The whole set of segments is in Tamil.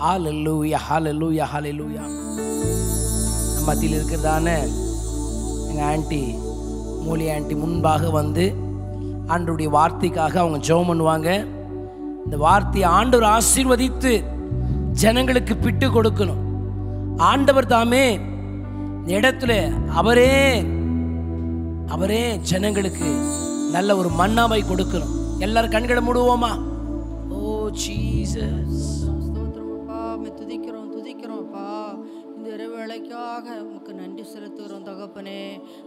ஹalleluya ஹalleluya ஹalleluya மத்தியில் இருக்கிறதான எங்கள் ஆண்டி மூலி ஆண்டி முன்பாக வந்து ஆண்டருடைய வார்த்தைக்காக அவங்க ஜெபம் பண்ணுவாங்க. இந்த வார்த்தையை ஆண்டவர் ஆசீர்வதித்து ஜனங்களுக்கு பிட்டு கொடுக்கணும். ஆண்டவர் தாமே இந்த இடத்துல அவரே அவரே ஜனங்களுக்கு நல்ல ஒரு மன்னாவை கொடுக்கணும். எல்லாரும் கண்களை மூடுவோமா? Oh, ஓ ஜீசஸ் உங்களுக்காக உமக்கு நன்றி செலுத்துகிறோம் தகப்பனே.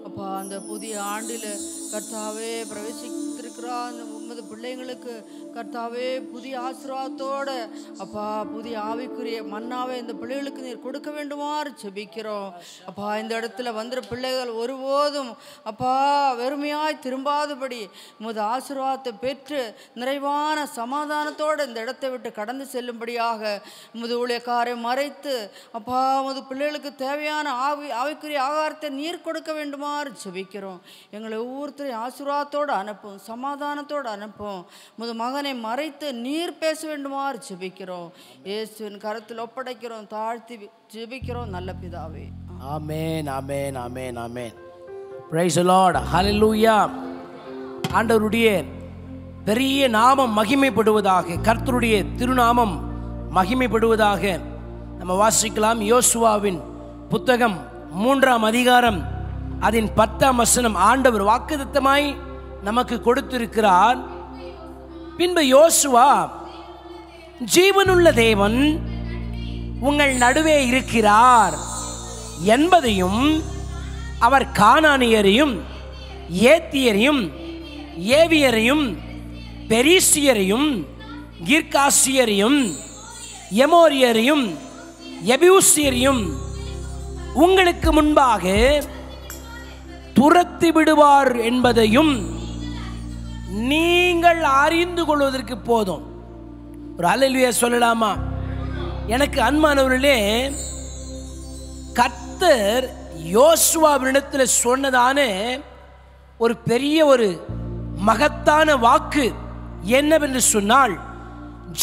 அப்பா அந்த புதிய ஆண்டில் கர்த்தாவே பிரவேசித்திருக்கிறா அந்த உமது பிள்ளைங்களுக்கு கர்த்தாவே புதிய ஆசீர்வாதத்தோட அப்பா புதிய ஆவிக்குரிய மன்னாவை இந்த பிள்ளைகளுக்கு நீர் கொடுக்க வேண்டுமாறு செபிக்கிறோம் அப்பா இந்த இடத்துல வந்த பிள்ளைகள் ஒருபோதும் அப்பா வெறுமையாய் திரும்பாதபடி முத ஆசீர்வாதத்தை பெற்று நிறைவான சமாதானத்தோடு இந்த இடத்தை விட்டு கடந்து செல்லும்படியாக முது ஊழியக்காரை மறைத்து அப்பா முது பிள்ளைகளுக்கு தேவையான ஆவி ஆவிக்குரிய ஆகாரத்தை நீர் கொடுக்க வேண்டுமாறு செபிக்கிறோம் எங்களை ஒவ்வொருத்தரையும் ஆசீர்வாதத்தோடு அனுப்பும் சமாதானத்தோடு அனுப்பும். முது மகனை மறைத்து நீர் பேச வேண்டுமாறு ஜெபிக்கிறோம். இயேசுவின் கரத்தில் ஒப்படைக்கிறோம் தாழ்த்தி ஜெபிக்கிறோம் நல்ல பிதாவே. ஆமேன் ஆமேன் ஆமேன் ஆமேன். பிரைஸ் லார்ட் ஹalleluya ஆண்டவருடைய பெரிய நாமம் மகிமைப்படுவதாக கர்த்தருடைய திருநாமம் மகிமைப்படுவதாக நம்ம வாசிக்கலாம். யோசுவாவின் புத்தகம் மூன்றாம் அதிகாரம் அதன் பத்தாம் வசனம். ஆண்டவர் வாக்குத்தத்தமாய் நமக்கு கொடுத்திருக்கிறார். பின்பு யோசுவா ஜீவனுள்ள தேவன் உங்கள் நடுவே இருக்கிறார் என்பதையும் அவர் காணானியரையும் ஏத்தியரையும் ஏவியரையும் பெரிசியரையும் கிர்காசியரையும் எமோரியரையும் எபியூசியரையும் உங்களுக்கு முன்பாக துரத்தி விடுவார் என்பதையும் நீங்கள் அறிந்து கொள்வதற்கு போதும். ஒரு அலையிலுய சொல்லலாமா? எனக்கு அன்பானவர்களே கர்த்தர் யோசுவாவினிடத்தில் சொன்னதான ஒரு பெரிய ஒரு மகத்தான வாக்கு என்னவென்று சொன்னால்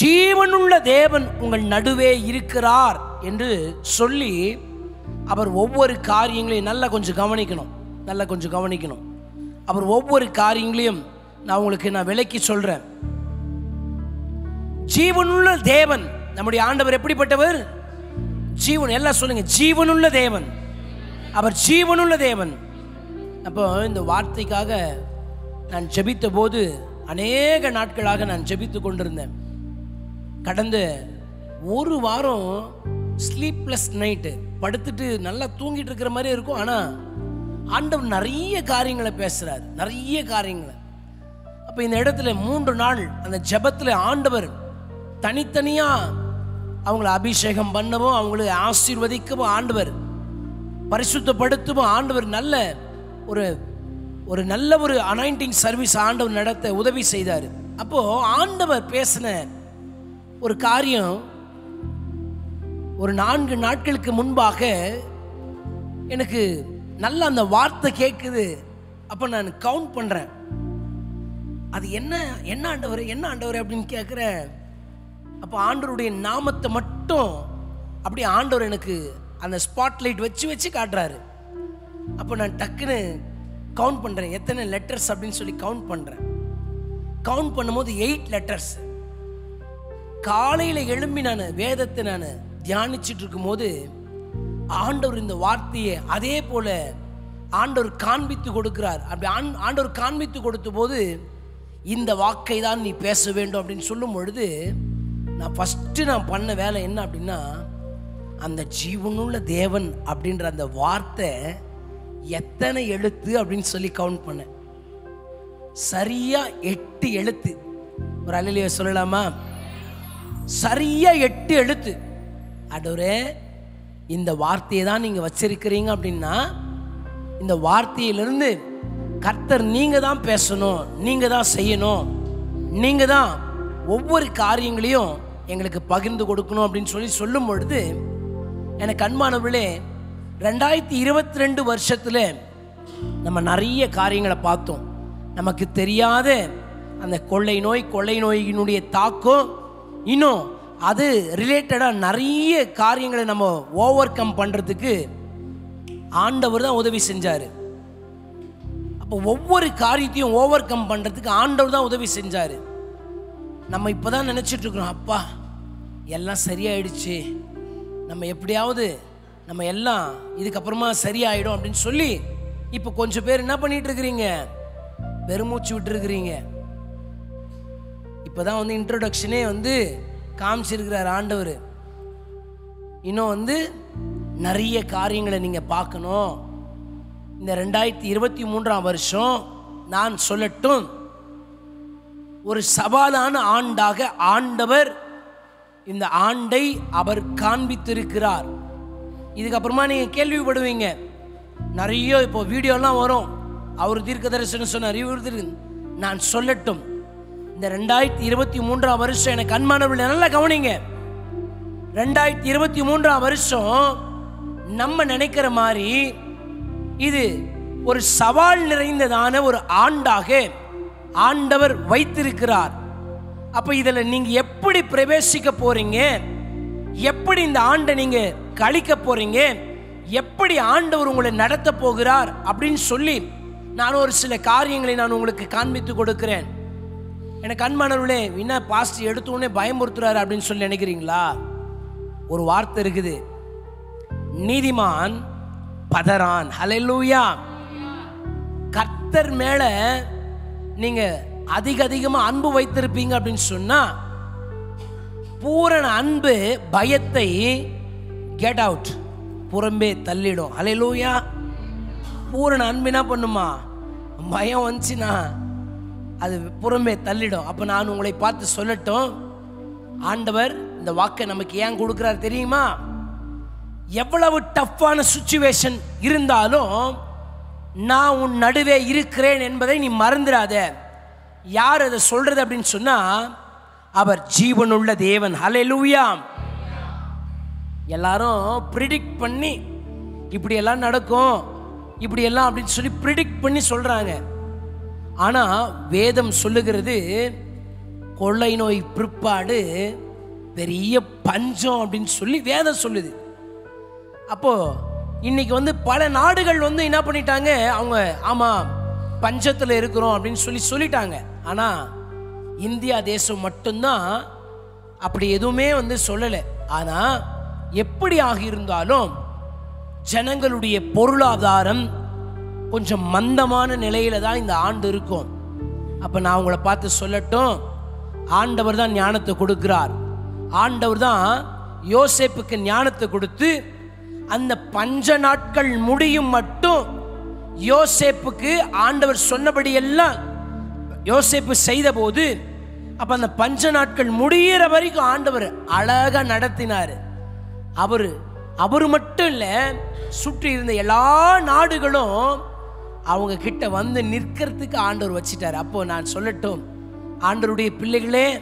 ஜீவனுள்ள தேவன் உங்கள் நடுவே இருக்கிறார் என்று சொல்லி அவர் ஒவ்வொரு காரியங்களையும் நல்லா கொஞ்சம் கவனிக்கணும். நல்லா கொஞ்சம் கவனிக்கணும். அவர் ஒவ்வொரு காரியங்களையும் நான் உங்களுக்கு நான் விளக்கி சொல்றேன். ஜீவனுள்ள தேவன் நம்முடைய ஆண்டவர் எப்படிப்பட்டவர்? ஜீவன் எல்லாம் சொல்லுங்க ஜீவனுள்ள தேவன். அவர் ஜீவனுள்ள தேவன். அப்போ இந்த வார்த்தைக்காக நான் ஜெபித்த போது அநேக நாட்களாக நான் ஜெபித்து கொண்டிருந்தேன். கடந்த ஒரு வாரம் ஸ்லீப்லெஸ் நைட்டு படுத்துட்டு நல்லா தூங்கிட்டு இருக்கிற மாதிரி இருக்கும். ஆனால் ஆண்டவர் நிறைய காரியங்களை பேசுகிறார் நிறைய காரியங்களை. அப்போ இந்த இடத்துல மூன்று நாள் அந்த ஜெபத்தில் ஆண்டவர் தனித்தனியாக அவங்கள அபிஷேகம் பண்ணவும் அவங்களை ஆசீர்வதிக்கவும் ஆண்டவர் பரிசுத்தப்படுத்தவும் ஆண்டவர் நல்ல ஒரு ஒரு நல்ல ஒரு அனாயிண்டிங் சர்வீஸ் ஆண்டவர் நடத்த உதவி செய்தார். அப்போது ஆண்டவர் பேசின ஒரு காரியம் ஒரு நான்கு நாட்களுக்கு முன்பாக எனக்கு நல்ல அந்த வார்த்தை கேட்குது அப்போ நான் கவுண்ட் பண்ணுறேன் அது என்ன என்ன ஆண்டவர் என்ன ஆண்டவர் அப்படின்னு கேட்குறேன் அப்போ ஆண்டவருடைய நாமத்தை மட்டும் அப்படியே ஆண்டவர் எனக்கு அந்த ஸ்பாட்லைட் வச்சு வச்சு காட்டுறாரு. அப்போ நான் டக்குன்னு கவுண்ட் பண்ணுறேன் எத்தனை லெட்டர்ஸ் அப்படின்னு சொல்லி கவுண்ட் பண்ணுறேன் கவுண்ட் பண்ணும்போது எயிட் லெட்டர்ஸ் காலையில் எழும்பி நான் வேதத்தை நான் தியானிச்சுட்டு இருக்கும்போது ஆண்டவர் இந்த வார்த்தையை அதே போல ஆண்டவர் காண்பித்து கொடுக்கிறார். அப்படி ஆண்- ஆண்டவர் காண்பித்து கொடுத்த போது இந்த வாக்கை தான் நீ பேச வேண்டும் அப்படின்னு சொல்லும் பொழுது நான் ஃபஸ்ட்டு நான் பண்ண வேலை என்ன அப்படின்னா அந்த ஜீவனுள்ள தேவன் அப்படின்ற அந்த வார்த்தை எத்தனை எழுத்து அப்படின்னு சொல்லி கவுண்ட் பண்ணேன். சரியாக எட்டு எழுத்து. ஒரு அலையிலேயே சொல்லலாமா? சரியாக எட்டு எழுத்து. ஆண்டவரே இந்த வார்த்தையை தான் நீங்கள் வச்சிருக்கிறீங்க அப்படின்னா இந்த வார்த்தையிலிருந்து கர்த்தர் நீங்கள் தான் பேசணும் நீங்கள் தான் செய்யணும். நீங்கள் தான் ஒவ்வொரு காரியங்களையும் எங்களுக்கு பகிர்ந்து கொடுக்கணும் அப்படின்னு சொல்லி சொல்லும் பொழுது எனக்கு அன்பானவர்களே ரெண்டாயிரத்தி இருபத்தி ரெண்டு வருஷத்தில் நம்ம நிறைய காரியங்களை பார்த்தோம். நமக்கு தெரியாத அந்த கொள்ளை நோய் கொள்ளை நோயினுடைய தாக்கம் இன்னும் அது ரிலேட்டடாக நிறைய காரியங்களை நம்ம ஓவர் கம் பண்ணுறதுக்கு ஆண்டவர் தான் உதவி செஞ்சார். ஒவ்வொரு காரியத்தையும் ஓவர் கம் பண்ணுறதுக்கு ஆண்டவர் தான் உதவி செஞ்சார். நம்ம இப்போ தான் நினச்சிட்டு இருக்கிறோம் அப்பா எல்லாம் சரியாயிடுச்சு. நம்ம எப்படியாவது நம்ம எல்லாம் இதுக்கப்புறமா சரியாயிடும் அப்படின்னு சொல்லி இப்போ கொஞ்சம் பேர் என்ன பண்ணிட்டு இருக்கிறீங்க? பெருமூச்சு விட்டுருக்கிறீங்க. இப்போதான் வந்து இன்ட்ரொடக்ஷனே வந்து காமிச்சிருக்கிறார் ஆண்டவர். இன்னும் வந்து நிறைய காரியங்களை நீங்கள் பார்க்கணும். இந்த ரெண்டாயிரத்தி இருபத்தி மூன்றாம் வருஷம் நான் சொல்லட்டும் ஒரு சவாலான ஆண்டாக ஆண்டவர் இந்த ஆண்டை அவர் காண்பித்திருக்கிறார். இதுக்கப்புறமா நீங்கள் கேள்விப்படுவீங்க நிறைய இப்போ வீடியோலாம் வரும். அவர் தீர்க்க தரிசனம் சொன்னார் இவர் நான் சொல்லட்டும் இந்த ரெண்டாயிரத்தி இருபத்தி மூன்றாம் வருஷம் எனக்கு அன்பானவர்கள் நல்லா கவனிங்க. ரெண்டாயிரத்தி இருபத்தி மூன்றாம் வருஷம் நம்ம நினைக்கிற மாதிரி இது ஒரு சவால் நிறைந்ததான ஒரு ஆண்டாக ஆண்டவர் வைத்திருக்கிறார். அப்ப இதில் நீங்க எப்படி பிரவேசிக்க போறீங்க? எப்படி இந்த ஆண்டை நீங்க கழிக்க போறீங்க? எப்படி ஆண்டவர் உங்களை நடத்த போகிறார்? அப்படின்னு சொல்லி நான் ஒரு சில காரியங்களை நான் உங்களுக்கு காண்பித்து கொடுக்கிறேன். எனக்கு அன்பானவர்களே என்ன பாஸ்ட் எடுத்தோடனே பயமுறுத்துறாரு அப்படின்னு சொல்லி நினைக்கிறீங்களா? ஒரு வார்த்தை இருக்குது. நீதிமான் பதறான். ஹலெல்லூயா கர்த்தர் மேல நீங்க அதிக அதிகமாக அன்பு வைத்திருப்பீங்க அப்படின்னு சொன்னா பூரண அன்பு பயத்தை கெட் அவுட் புறம்பே தள்ளிடும். ஹalleluya. பூரண அன்பு என்ன பண்ணுமா? பயம் வந்துச்சுன்னா அது புறம்பே தள்ளிடும். அப்போ நான் உங்களை பார்த்து சொல்லட்டும். ஆண்டவர் இந்த வாக்கை நமக்கு ஏன் கொடுக்குறாரு தெரியுமா? எவ்வளவு டஃப்பான சுச்சுவேஷன் இருந்தாலும் நான் உன் நடுவே இருக்கிறேன் என்பதை நீ மறந்துடாத. யார் அதை சொல்கிறது அப்படின்னு சொன்னால் அவர் ஜீவனுள்ள தேவன். ஹalleluya எல்லாரும் ப்ரிடிக்ட் பண்ணி இப்படியெல்லாம் நடக்கும் இப்படியெல்லாம் அப்படின்னு சொல்லி ப்ரிடிக்ட் பண்ணி சொல்கிறாங்க ஆனால் வேதம் சொல்லுகிறது கொள்ளை நோய் பிற்பாடு பெரிய பஞ்சம் அப்படின்னு சொல்லி வேதம் சொல்லுது. அப்போது இன்றைக்கி வந்து பல நாடுகள் வந்து என்ன பண்ணிட்டாங்க? அவங்க ஆமாம் பஞ்சத்தில் இருக்கிறோம் அப்படின்னு சொல்லி சொல்லிட்டாங்க. ஆனால் இந்தியா தேசம் மட்டும்தான் அப்படி எதுவுமே வந்து சொல்லலை. ஆனால் எப்படி ஆகியிருந்தாலும் ஜனங்களுடைய பொருளாதாரம் கொஞ்சம் மந்தமான நிலையில தான் இந்த ஆண்டு இருக்கும். அப்போ நான் உங்களை பார்த்து சொல்லட்டும். ஆண்டவர் தான் ஞானத்தை கொடுக்கிறார். ஆண்டவர் தான் யோசேப்புக்கு ஞானத்தை கொடுத்து அந்த பஞ்ச நாட்கள் முடியும் மட்டும் யோசேப்புக்கு ஆண்டவர் சொன்னபடி எல்லாம் யோசேப்பு செய்தபோது அப்போ அந்த பஞ்ச நாட்கள் முடியிற வரைக்கும் ஆண்டவர் அழகாக நடத்தினார். அவர் அவர் மட்டும் இல்லை சுற்றி இருந்த எல்லா நாடுகளும் அவங்க கிட்ட வந்து நிற்கிறதுக்கு ஆண்டவர் வச்சிட்டார். அப்போ நான் சொல்லட்டும் ஆண்டவருடைய பிள்ளைகளே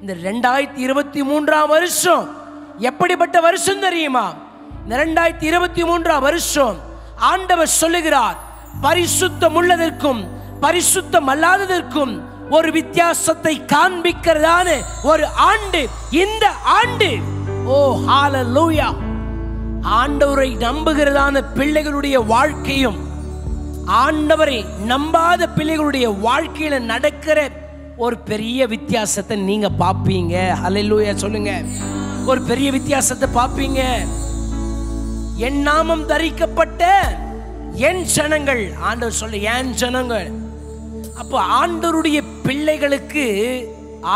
இந்த ரெண்டாயிரத்தி இருபத்தி மூன்றாம் வருஷம் எப்படிப்பட்ட வருஷம் தெரியுமா? இரண்டாயிரத்தி ரெண்டாயிரத்தி இருபத்தி மூன்றாம் வருஷம் ஆண்டவர் சொல்லுகிறார் பரிசுத்தம் உள்ளதற்கும் பரிசுத்தம் அல்லாததற்கும் ஒரு வித்தியாசத்தை காண்பிக்கிறதான ஒரு ஆண்டு இந்த ஆண்டு. ஓ ஹalleluya. ஆண்டவரை நம்புகிறதான பிள்ளைகளுடைய வாழ்க்கையும் ஆண்டவரை நம்பாத பிள்ளைகளுடைய வாழ்க்கையில நடக்கிற ஒரு பெரிய வித்தியாசத்தை நீங்க பாப்பீங்க ஹலலூயா சொல்லுங்க. ஒரு பெரிய வித்தியாசத்தை பாப்பீங்க என் நாமம் தரிக்கப்பட்ட என் ஜனங்கள் ஆண்டவர் சொல்ல என் ஜனங்கள். அப்போ ஆண்டவருடைய பிள்ளைகளுக்கு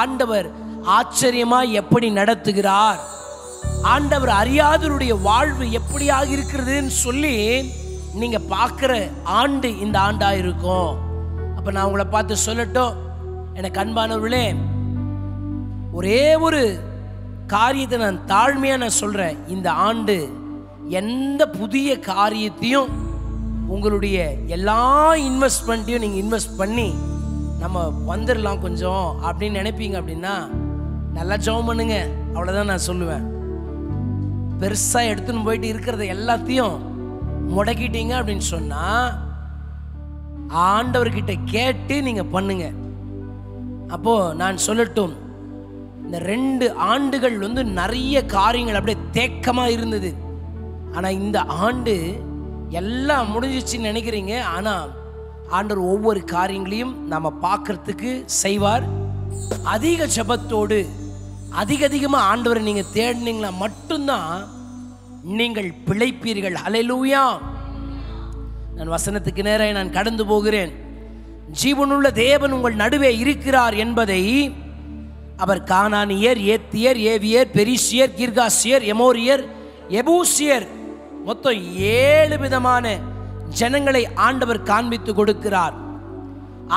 ஆண்டவர் ஆச்சரியமா எப்படி நடத்துகிறார்? ஆண்டவர் அறியாதவருடைய வாழ்வு எப்படியாக இருக்கிறதுன்னு சொல்லி நீங்க பார்க்குற ஆண்டு இந்த ஆண்டா இருக்கும். அப்ப நான் உங்களை பார்த்து சொல்லட்டும். எனக்கு அன்பானவர்களே ஒரே ஒரு காரியத்தை நான் தாழ்மையாக நான் சொல்கிறேன் இந்த ஆண்டு எந்த புதிய காரியத்தையும் உங்களுடைய எல்லா இன்வெஸ்ட்மெண்ட்டையும் நீங்கள் இன்வெஸ்ட் பண்ணி நம்ம வந்துடலாம் கொஞ்சம் அப்படின்னு நினைப்பீங்க அப்படின்னா நல்லா ஜெபம் பண்ணுங்க. அவ்வளோதான் நான் சொல்லுவேன். பெருசாக எடுத்துன்னு போயிட்டு இருக்கிறத எல்லாத்தையும் முடக்கிட்டீங்க அப்படின்னு சொன்னால் ஆண்டவர்கிட்ட கேட்டு நீங்கள் பண்ணுங்க. அப்போது நான் சொல்லட்டும் இந்த ரெண்டு ஆண்டுகள் வந்து நிறைய காரியங்கள் அப்படியே தேக்கமாக இருந்தது. ஆனால் இந்த ஆண்டு எல்லாம் முடிஞ்சிச்சுன்னு நினைக்கிறீங்க. ஆனால் ஆண்டவர் ஒவ்வொரு காரியங்களையும் நம்ம பார்க்கறதுக்கு செய்வார். அதிக ஜெபத்தோடு அதிக அதிகமாக ஆண்டவரை நீங்கள் தேடினீங்களா மட்டும்தான் நீங்கள் பிழைப்பீர்கள். அலையிலூயா நான் வசனத்துக்கு நேராக நான் கடந்து போகிறேன். ஜீவனுள்ள தேவன் உங்கள் நடுவே இருக்கிறார் என்பதை அவர் கானானியர் ஏத்தியர் ஏவியர் பெரிசியர் கிர்காசியர் எமோரியர் எபூசியர் மொத்தம் ஏழு விதமான ஜனங்களை ஆண்டவர் காண்பித்து கொடுக்கிறார்.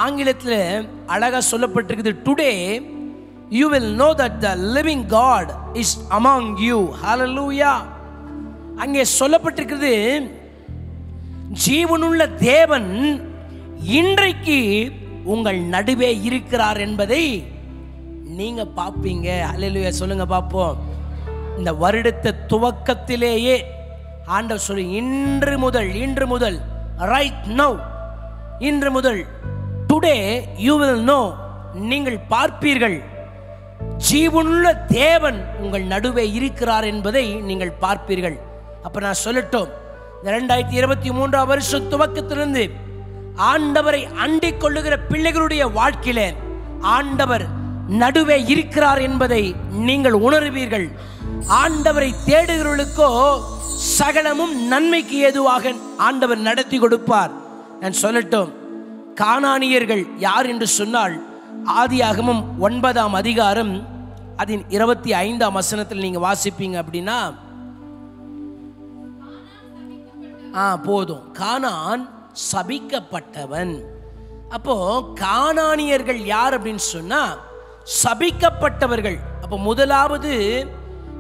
ஆங்கிலத்தில் அழகாக சொல்லப்பட்டிருக்குது today you will know that the living God is among you hallelujah அங்கே சொல்லப்பட்டிருக்கிறது ஜீவனுள்ள தேவன் இன்றைக்கு உங்கள் நடுவே இருக்கிறார் என்பதை நீங்க பார்ப்பீங்க. அல்லேலூயா சொல்லுங்க பார்ப்போம். இந்த வருடத்தை துவக்கத்திலேயே ஆண்டவர் சொல்லி இன்று முதல் இன்று முதல் ரைட் நவ் இன்று முதல் டுடே யூ வில் நோ நீங்கள் பார்ப்பீர்கள். ஜீவனுள்ள தேவன் உங்கள் நடுவே இருக்கிறார் என்பதை நீங்கள் பார்ப்பீர்கள். அப்ப நான் சொல்லட்டும் இந்த ரெண்டாயிரத்தி இருபத்தி மூன்றாம் வருஷம் துவக்கத்திலிருந்து ஆண்டவரை அண்டிக் கொள்ளுகிற பிள்ளைகளுடைய வாழ்க்கையில ஆண்டவர் நடுவே இருக்கிறார் என்பதை நீங்கள் உணர்வீர்கள். ஆண்டவரை தேடுகிறவர்களுக்கோ சகலமும் நன்மைக்கு ஏதுவாக ஆண்டவர் நடத்தி கொடுப்பார். நான் சொல்லட்டும் காணானியர்கள் யார் என்று சொன்னால் ஆதியாகமும் ஒன்பதாம் அதிகாரம் அதன் இருபத்தி ஐந்தாம் வசனத்தில் நீங்க வாசிப்பீங்க அப்படின்னா ஆ போதும். கானான் சபிக்கப்பட்டவன். அப்போ காணானியர்கள் யார் அப்படின்னு சொன்னா சபிக்கப்பட்டவர்கள். அப்போ முதலாவது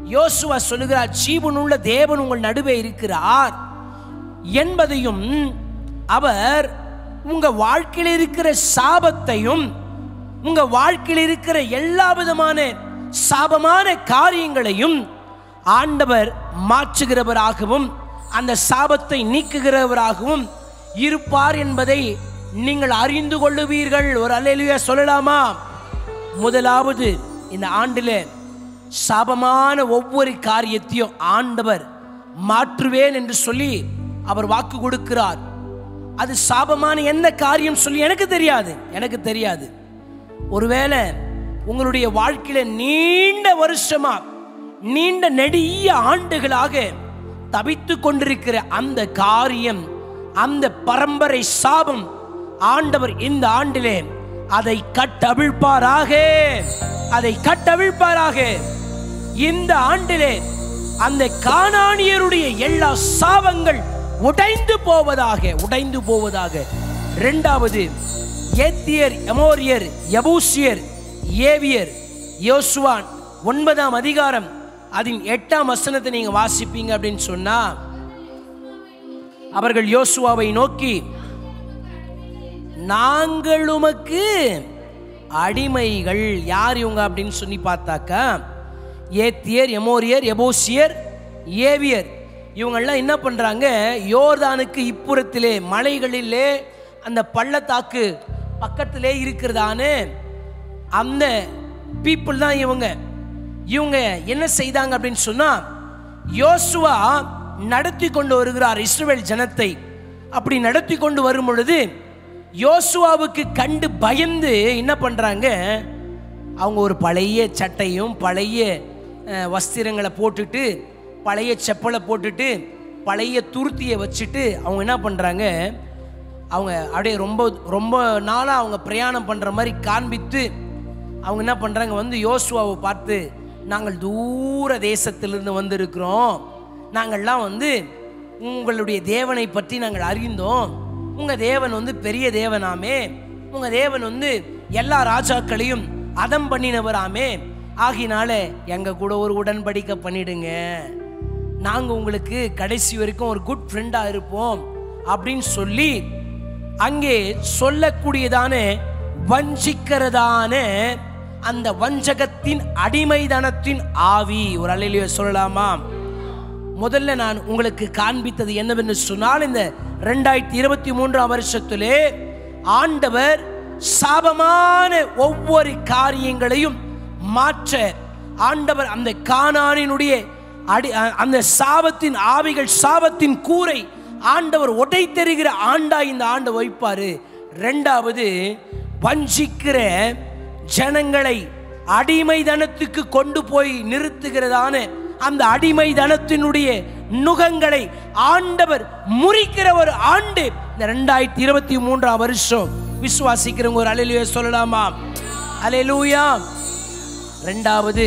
யோசுவா சொல்லுகிறார் ஜீவனுள்ள தேவன் உங்கள் நடுவே இருக்கிறார். என்பதையும் அவர் உங்க வாழ்க்கையில் இருக்கிற சாபத்தையும் உங்க வாழ்க்கையில் இருக்கிற எல்லா விதமான சாபமான காரியங்களையும் ஆண்டவர் மாற்றுகிறவராகவும் அந்த சாபத்தை நீக்குகிறவராகவும் இருப்பார் என்பதை நீங்கள் அறிந்து கொள்ளுவீர்கள். ஒரு அலையிலேயே சொல்லலாமா? முதலாவது இந்த ஆண்டில் சாபமான ஒவ்வொரு காரியத்தையும் ஆண்டவர் மாற்றுவேன் என்று சொல்லி அவர் வாக்கு கொடுக்கிறார். அது சாபமான என்ன காரியம் சொல்லி எனக்கு தெரியாது. எனக்கு தெரியாது. ஒருவேளை உங்களுடைய வாழ்க்கையில நீண்ட வருஷமா நீண்ட நெடிய ஆண்டுகளாக தவித்து கொண்டிருக்கிற அந்த காரியம் அந்த பரம்பரை சாபம் ஆண்டவர் இந்த ஆண்டிலே அதை கட்டவிழ்ப்பாராக. அதை கட்டவிழ்ப்பாராக. இந்த ஆண்டிலே அந்த காணானியருடைய எல்லா சாபங்கள் உடைந்து போவதாக உடைந்து போவதாக. இரண்டாவது ஏத்தியர் எமோரியர் எபூசியர் ஏவியர் யோசுவான். ஒன்பதாம் அதிகாரம் அதன் எட்டாம் வசனத்தை நீங்க வாசிப்பீங்க அப்படின்னு சொன்னா அவர்கள் யோசுவாவை நோக்கி நாங்கள் உமக்கு அடிமைகள். யார் இவங்க அப்படின்னு சொல்லி பார்த்தாக்கா ஏத்தியர் எமோரியர் எபோசியர் ஏவியர். இவங்கள்லாம் என்ன பண்ணுறாங்க யோர்தானுக்கு இப்புறத்திலே மலைகளிலே அந்த பள்ளத்தாக்கு பக்கத்திலே இருக்கிறதான அந்த பீப்புள் தான் இவங்க. இவங்க என்ன செய்தாங்க அப்படின்னு சொன்னால் யோசுவா நடத்தி கொண்டு வருகிறார் இஸ்ரேல் ஜனத்தை. அப்படி நடத்தி கொண்டு வரும் பொழுது யோசுவாவுக்கு கண்டு பயந்து என்ன பண்ணுறாங்க அவங்க ஒரு பழைய சட்டையும் பழைய வஸ்திரங்களை போட்டுட்டு பழைய செப்பலை போட்டுட்டு பழைய துருத்தியை வச்சுட்டு அவங்க என்ன பண்ணுறாங்க அவங்க அப்படியே ரொம்ப ரொம்ப நாளாக அவங்க பிரயாணம் பண்ணுற மாதிரி காண்பித்து அவங்க என்ன பண்ணுறாங்க வந்து யோசுவாவை பார்த்து நாங்கள் தூர தேசத்திலிருந்து வந்திருக்கிறோம். நாங்கள்லாம் வந்து உங்களுடைய தேவனை பற்றி நாங்கள் அறிந்தோம். உங்கள் தேவன் வந்து பெரிய தேவனாமே. உங்கள் தேவன் வந்து எல்லா ராஜாக்களையும் அதம் பண்ணினவராமே. ஆகினால எங்கள் கூட ஒரு உடன்படிக்கை பண்ணிடுங்க. நாங்கள் உங்களுக்கு கடைசி வரைக்கும் ஒரு குட் ஃப்ரெண்டாக இருப்போம் அப்படின்னு சொல்லி அங்கே சொல்லக்கூடியதான வஞ்சிக்கிறதான அந்த வஞ்சகத்தின் அடிமைதனத்தின் ஆவி. ஒரு அலையிலேயே சொல்லலாமா? முதல்ல நான் உங்களுக்கு காண்பித்தது என்னவென்று சொன்னால் இந்த ரெண்டாயிரத்தி இருபத்தி மூன்றாம் வருஷத்திலே ஆண்டவர் சாபமான ஒவ்வொரு காரியங்களையும் மாற்ற ஆண்டவர் அந்த கானானினுடைய அடி அந்த சாபத்தின் ஆவிகள் சாபத்தின் கூரை ஆண்டவர் உடை தெரிகிற ஆண்டா இந்த ஆண்டு வைப்பாரு ரெண்டாவது வஞ்சிக்கிற ஜனங்களை அடிமைதனத்துக்கு கொண்டு போய் நிறுத்துகிறதான அந்த அடிமைதனத்தினுடைய நுகங்களை ஆண்டவர் முறிக்கிற ஒரு ஆண்டு. இந்த ரெண்டாயிரத்தி இருபத்தி மூன்றாம் வருஷம். விசுவாசிக்கிறவங்க ஒரு அலையிலுயா சொல்லலாமா? அலையிலூயா. ரெண்டாவது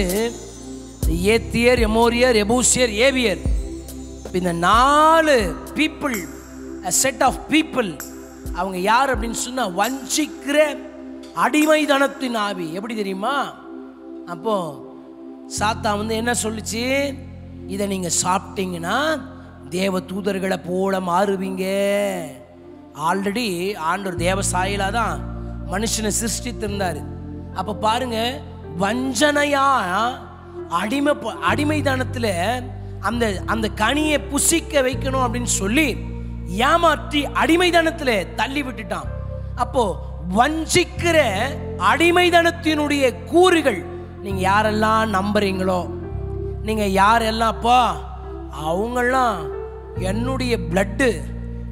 ஏத்தியர் எமோரியர் எபூசியர் ஏவியர். இந்த நாலு பீப்புள் செட் ஆஃப் பீப்புள் அவங்க யார் அப்படின்னு சொன்னால் வஞ்சிக்கிற அடிமைதனத்தின் ஆவி. எப்படி தெரியுமா? அப்போ சாத்தா வந்து என்ன சொல்லுச்சு? இதை நீங்கள் சாப்பிட்டீங்கன்னா தேவ தூதர்களை போல மாறுவீங்க. ஆல்ரெடி ஆண்டவர் தேவ சாயலா தான் மனுஷனை சிருஷ்டித்திருந்தார். அப்போ பாருங்கள் வஞ்சனையா அடிமை அடிமைதானத்தில் அந்த அந்த கனியை புசிக்க வைக்கணும் அப்படின்னு சொல்லி ஏமாற்றி அடிமைதானத்தில் தள்ளி விட்டுட்டான். அப்போ வஞ்சிக்கிற அடிமைதனத்தினுடைய கூறுகள் நீங்க யாரெல்லாம் நம்புறீங்களோ நீங்க யாரெல்லாம்ப்பா அவங்கெல்லாம் என்னுடைய பிளட்டு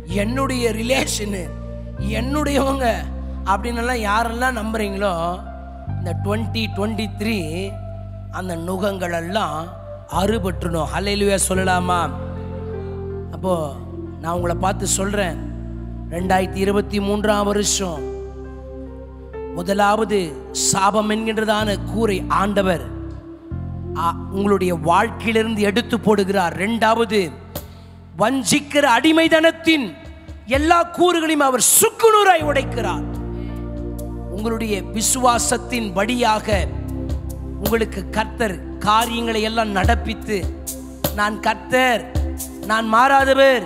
என்னுடைய ரிலேஷனு என்னுடையவங்க அப்படின்னு எல்லாம் யாரெல்லாம் நம்புறீங்களோ இந்த டுவெண்ட்டி டுவெண்ட்டி த்ரீ அந்த நுகங்கள் எல்லாம் அறுபட்டுணும். அலையிலுவே சொல்லலாமா? அப்போ நான் உங்களை பார்த்து சொல்றேன். ரெண்டாயிரத்தி இருபத்தி மூன்றாம் வருஷம். முதலாவது சாபம் என்கின்றதான கூரை ஆண்டவர் ஆ, உங்களுடைய வாழ்க்கையிலிருந்து எடுத்து போடுகிறார். ரெண்டாவது வஞ்சிக்கிற அடிமைதனத்தின் எல்லா கூறுகளையும் அவர் சுக்குநூறாய் உடைக்கிறார். உங்களுடைய விசுவாசத்தின் வழியாக உங்களுக்கு கர்த்தர் காரியங்களை எல்லாம் நடப்பித்து நான் கர்த்தர் நான் மாறாதவர்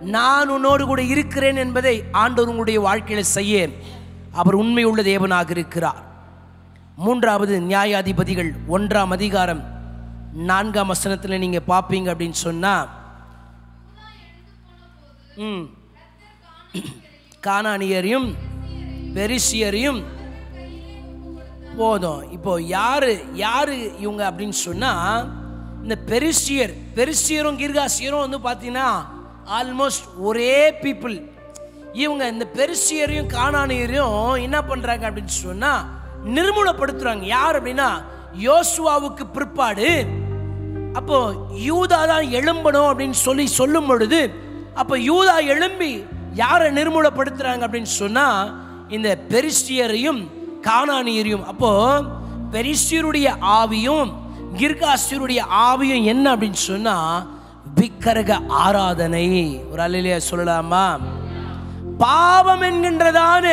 நான் உன்னோடு கூட இருக்கிறேன் என்பதை ஆண்டவர் உங்களுடைய வாழ்க்கையில் செய்ய அவர் உண்மையுள்ள தேவனாக இருக்கிறார். மூன்றாவது நியாயாதிபதிகள் ஒன்றாம் அதிகாரம் நான்காம் வசனத்தில் நீங்க பார்ப்பீங்க அப்படின்னு சொன்னா ம் காணானியரையும் பெரிசியரையும் போதும். இப்போ யாரு யாரு இவங்க அப்படின்னு சொன்னா இந்த பெரிசியர் பெரிசியரும் கிர்காசியரும் வந்து பார்த்தீங்கன்னா ஆல்மோஸ்ட் ஒரே பீப்புள் இவங்க இந்த பெருசியரையும் காணானியரையும் என்ன பண்றாங்க அப்படின்னு சொன்னா நிர்மூலப்படுத்துறாங்க. யார் அப்படின்னா யோசுவாவுக்கு பிற்பாடு அப்போ யூதா தான் எழும்பணும் அப்படின்னு சொல்லி சொல்லும் பொழுது அப்போ யூதா எழும்பி யாரை நிர்மூலப்படுத்துறாங்க அப்படின்னு சொன்னா இந்த பெரிஸ்டியரையும் கானானியரையும். அப்போ பெரிஸ்டியருடைய ஆவியும் கிர்காஸ்டியருடைய ஆவியும் என்ன அப்படின்னு சொன்னால் விக்கிரக ஆராதனை. ஒரு அலையிலேயே சொல்லலாமா? பாவம் என்கின்றதான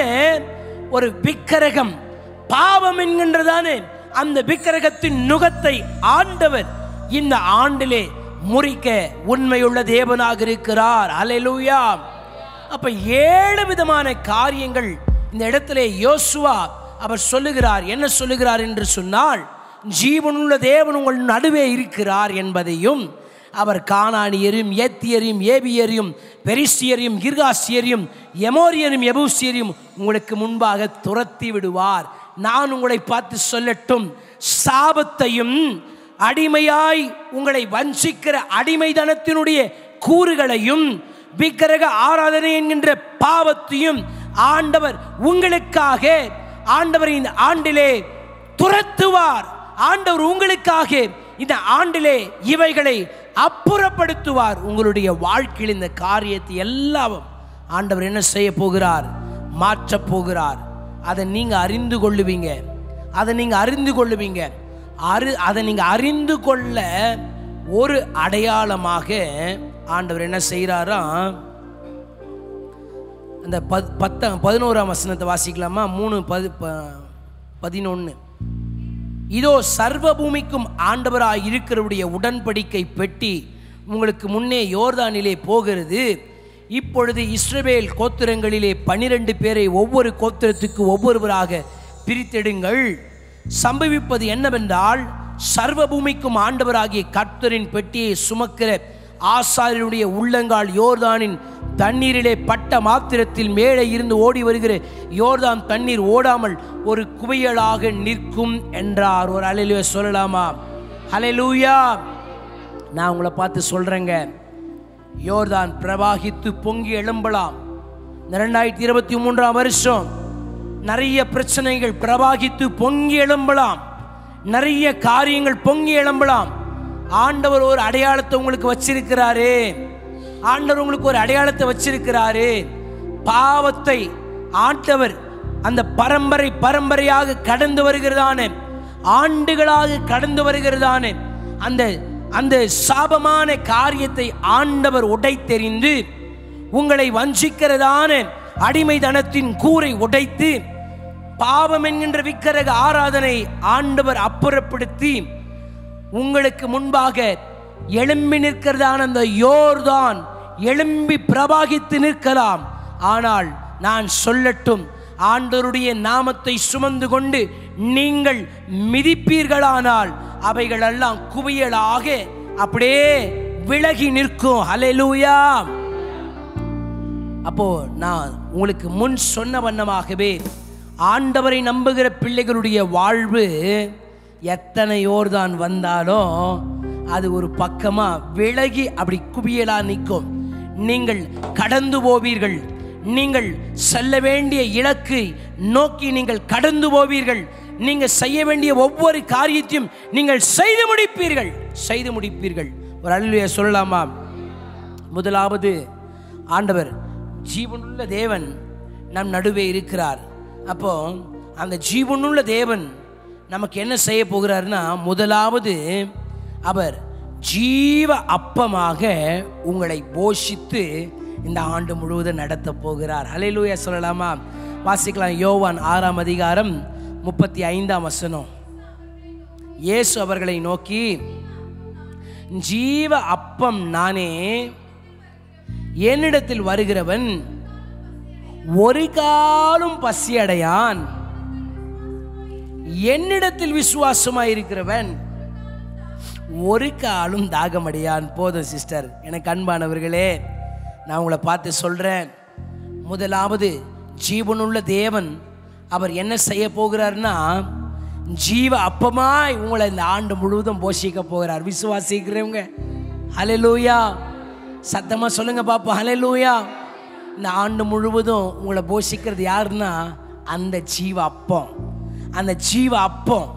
ஒரு விக்கிரகம். பாவம் என்கின்றதான அந்த விக்கிரகத்தின் நுகத்தை ஆண்டவர் இந்த ஆண்டிலே முறிக்க உண்மையுள்ள தேவனாக இருக்கிறார். அலையலூயா அப்ப ஏழு விதமான காரியங்கள் இந்த இடத்துல யோசுவா அவர் சொல்லுகிறார் என்ன சொல்லுகிறார் என்று சொன்னால் ஜீவனுள்ள தேவன் உங்கள் நடுவே இருக்கிறார் என்பதையும் அவர் காணானியரையும் ஏத்தியரையும் ஏபியரையும் பெரிசியரையும் கிர்காசியரையும் எமோரியரையும் எபூசியரையும் உங்களுக்கு முன்பாக துரத்தி விடுவார். நான் உங்களை பார்த்து சொல்லட்டும் சாபத்தையும் அடிமையாய் உங்களை வஞ்சிக்கிற அடிமைதனத்தினுடைய கூறுகளையும் விக்கிரக ஆராதனை என்கின்ற பாவத்தையும் ஆண்டவர் உங்களுக்காக ஆண்டவர் இந்த ஆண்டிலே துரத்துவார். ஆண்டவர் உங்களுக்காக இந்த ஆண்டிலே இவைகளை அப்புறப்படுத்துவார். உங்களுடைய வாழ்க்கையில் இந்த காரியத்தை எல்லாம் ஆண்டவர் என்ன செய்ய போகிறார்? மாற்றப் போகிறார். அதை நீங்கள் அறிந்து கொள்ளுவீங்க. அதை நீங்கள் அறிந்து கொள்ளுவீங்க. அரு அதை நீங்கள் அறிந்து கொள்ள ஒரு அடையாளமாக ஆண்டவர் என்ன செய்கிறாராம் அந்த பத் பத்த பதினோராம் வசனத்தை வாசிக்கலாமா? மூணு பதி பதினொன்று இதோ சர்வ பூமிக்கும் ஆண்டவராய் இருக்கிறவருடைய உடன்படிக்கை பெட்டி உங்களுக்கு முன்னே யோர்தானிலே போகிறது. இப்பொழுது இஸ்ரவேல் கோத்திரங்களிலே பனிரெண்டு பேரை ஒவ்வொரு கோத்திரத்துக்கு ஒவ்வொருவராக பிரித்தெடுங்கள். சம்பவிப்பது என்னவென்றால் சர்வ பூமிக்கும் ஆண்டவராகிய கர்த்தரின் பெட்டியை சுமக்கிற ஆசாரியனுடைய உள்ளங்கால் யோர்தானின் தண்ணீரிலே பட்ட மாத்திரத்தில் மேலே இருந்து ஓடி வருகிற யோர்தான் தண்ணீர் ஓடாமல் ஒரு குவியலாக நிற்கும் என்றார். ஒரு அலையிலுயா சொல்லலாமா? ஹalleluya நான் உங்களை பார்த்து சொல்கிறேங்க யோர்தான் பிரவாகித்து பொங்கி எழும்பலாம். இந்த ரெண்டாயிரத்தி இருபத்தி மூன்றாம் வருஷம் நிறைய பிரச்சனைகள் பிரவாகித்து பொங்கி எழும்பலாம். நிறைய காரியங்கள் பொங்கி எழும்பலாம். ஆண்டவர் ஒரு அடையாளத்தை உங்களுக்கு வச்சிருக்கிறாரு. ஆண்டவர் உங்களுக்கு ஒரு அடையாளத்தை வச்சிருக்கிறாரு. பாவத்தை ஆண்டவர் அந்த பரம்பரை பரம்பரையாக கடந்து வருகிறதான. ஆண்டுகளாக கடந்து வருகிறதான. அந்த அந்த சாபமான காரியத்தை ஆண்டவர் உடைத்தெறிந்து உங்களை வஞ்சிக்கிறதான. அடிமைதனத்தின் கூரை உடைத்து பாவம் என்கின்ற விக்கிரக ஆராதனை ஆண்டவர் அப்புறப்படுத்தி உங்களுக்கு முன்பாக எழும்பி நிற்கிறதான அந்த யோர்தான் எழும்பி பிரபாகித்து நிற்கலாம். ஆனால் நான் சொல்லட்டும் ஆண்டவருடைய நாமத்தை சுமந்து கொண்டு நீங்கள் மிதிப்பீர்களானால் அவைகள் எல்லாம் குவியலாக அப்படியே விலகி நிற்கும். ஹalleluya. அப்போ நான் உங்களுக்கு முன் சொன்ன வண்ணமாகவே ஆண்டவரை நம்புகிற பிள்ளைகளுடைய வாழ்வு எத்தனையோர் தான் வந்தாலும் அது ஒரு பக்கமாக விலகி அப்படி குவியலா நிற்கும். நீங்கள் கடந்து போவீர்கள். நீங்கள் செல்ல வேண்டிய இலக்கை நோக்கி நீங்கள் கடந்து போவீர்கள். நீங்கள் செய்ய வேண்டிய ஒவ்வொரு காரியத்தையும் நீங்கள் செய்து முடிப்பீர்கள். செய்து முடிப்பீர்கள். ஒரு அழிய சொல்லலாமா? முதலாவது ஆண்டவர் ஜீவனுள்ள தேவன் நம் நடுவே இருக்கிறார். அப்போ அந்த ஜீவனுள்ள தேவன் நமக்கு என்ன செய்ய போகிறாருன்னா முதலாவது அவர் ஜீவ அப்பமாக உங்களை போஷித்து இந்த ஆண்டு முழுவதும் நடத்த போகிறார். ஹalleluya சொல்லலாமா? வாசிக்கலாம். யோவான் ஆறாம் அதிகாரம் முப்பத்தி ஐந்தாம் வசனம். இயேசு அவர்களை நோக்கி ஜீவ அப்பம் நானே என்னிடத்தில் வருகிறவன் ஒரு காலும் பசி அடையான் என்னிடத்தில் விசுவாசமாயிருக்கிறவன் ஒரு காலும் தாகமடையான். போதும் சிஸ்டர் எனக்கு அன்பானவர்களே நான் உங்களை பார்த்து சொல்கிறேன் முதலாவது ஜீவனுள்ள தேவன் அவர் என்ன செய்ய போகிறார்னா ஜீவ அப்பமாய் உங்களை இந்த ஆண்டு முழுவதும் போஷிக்க போகிறார். விசுவாசிக்கிறவங்க ஹalleluya சத்தமாக சொல்லுங்க பாப்போம் லூயா இந்த ஆண்டு முழுவதும் உங்களை போஷிக்கிறது யாருன்னா அந்த ஜீவ அப்பம். அந்த ஜீவ அப்பம்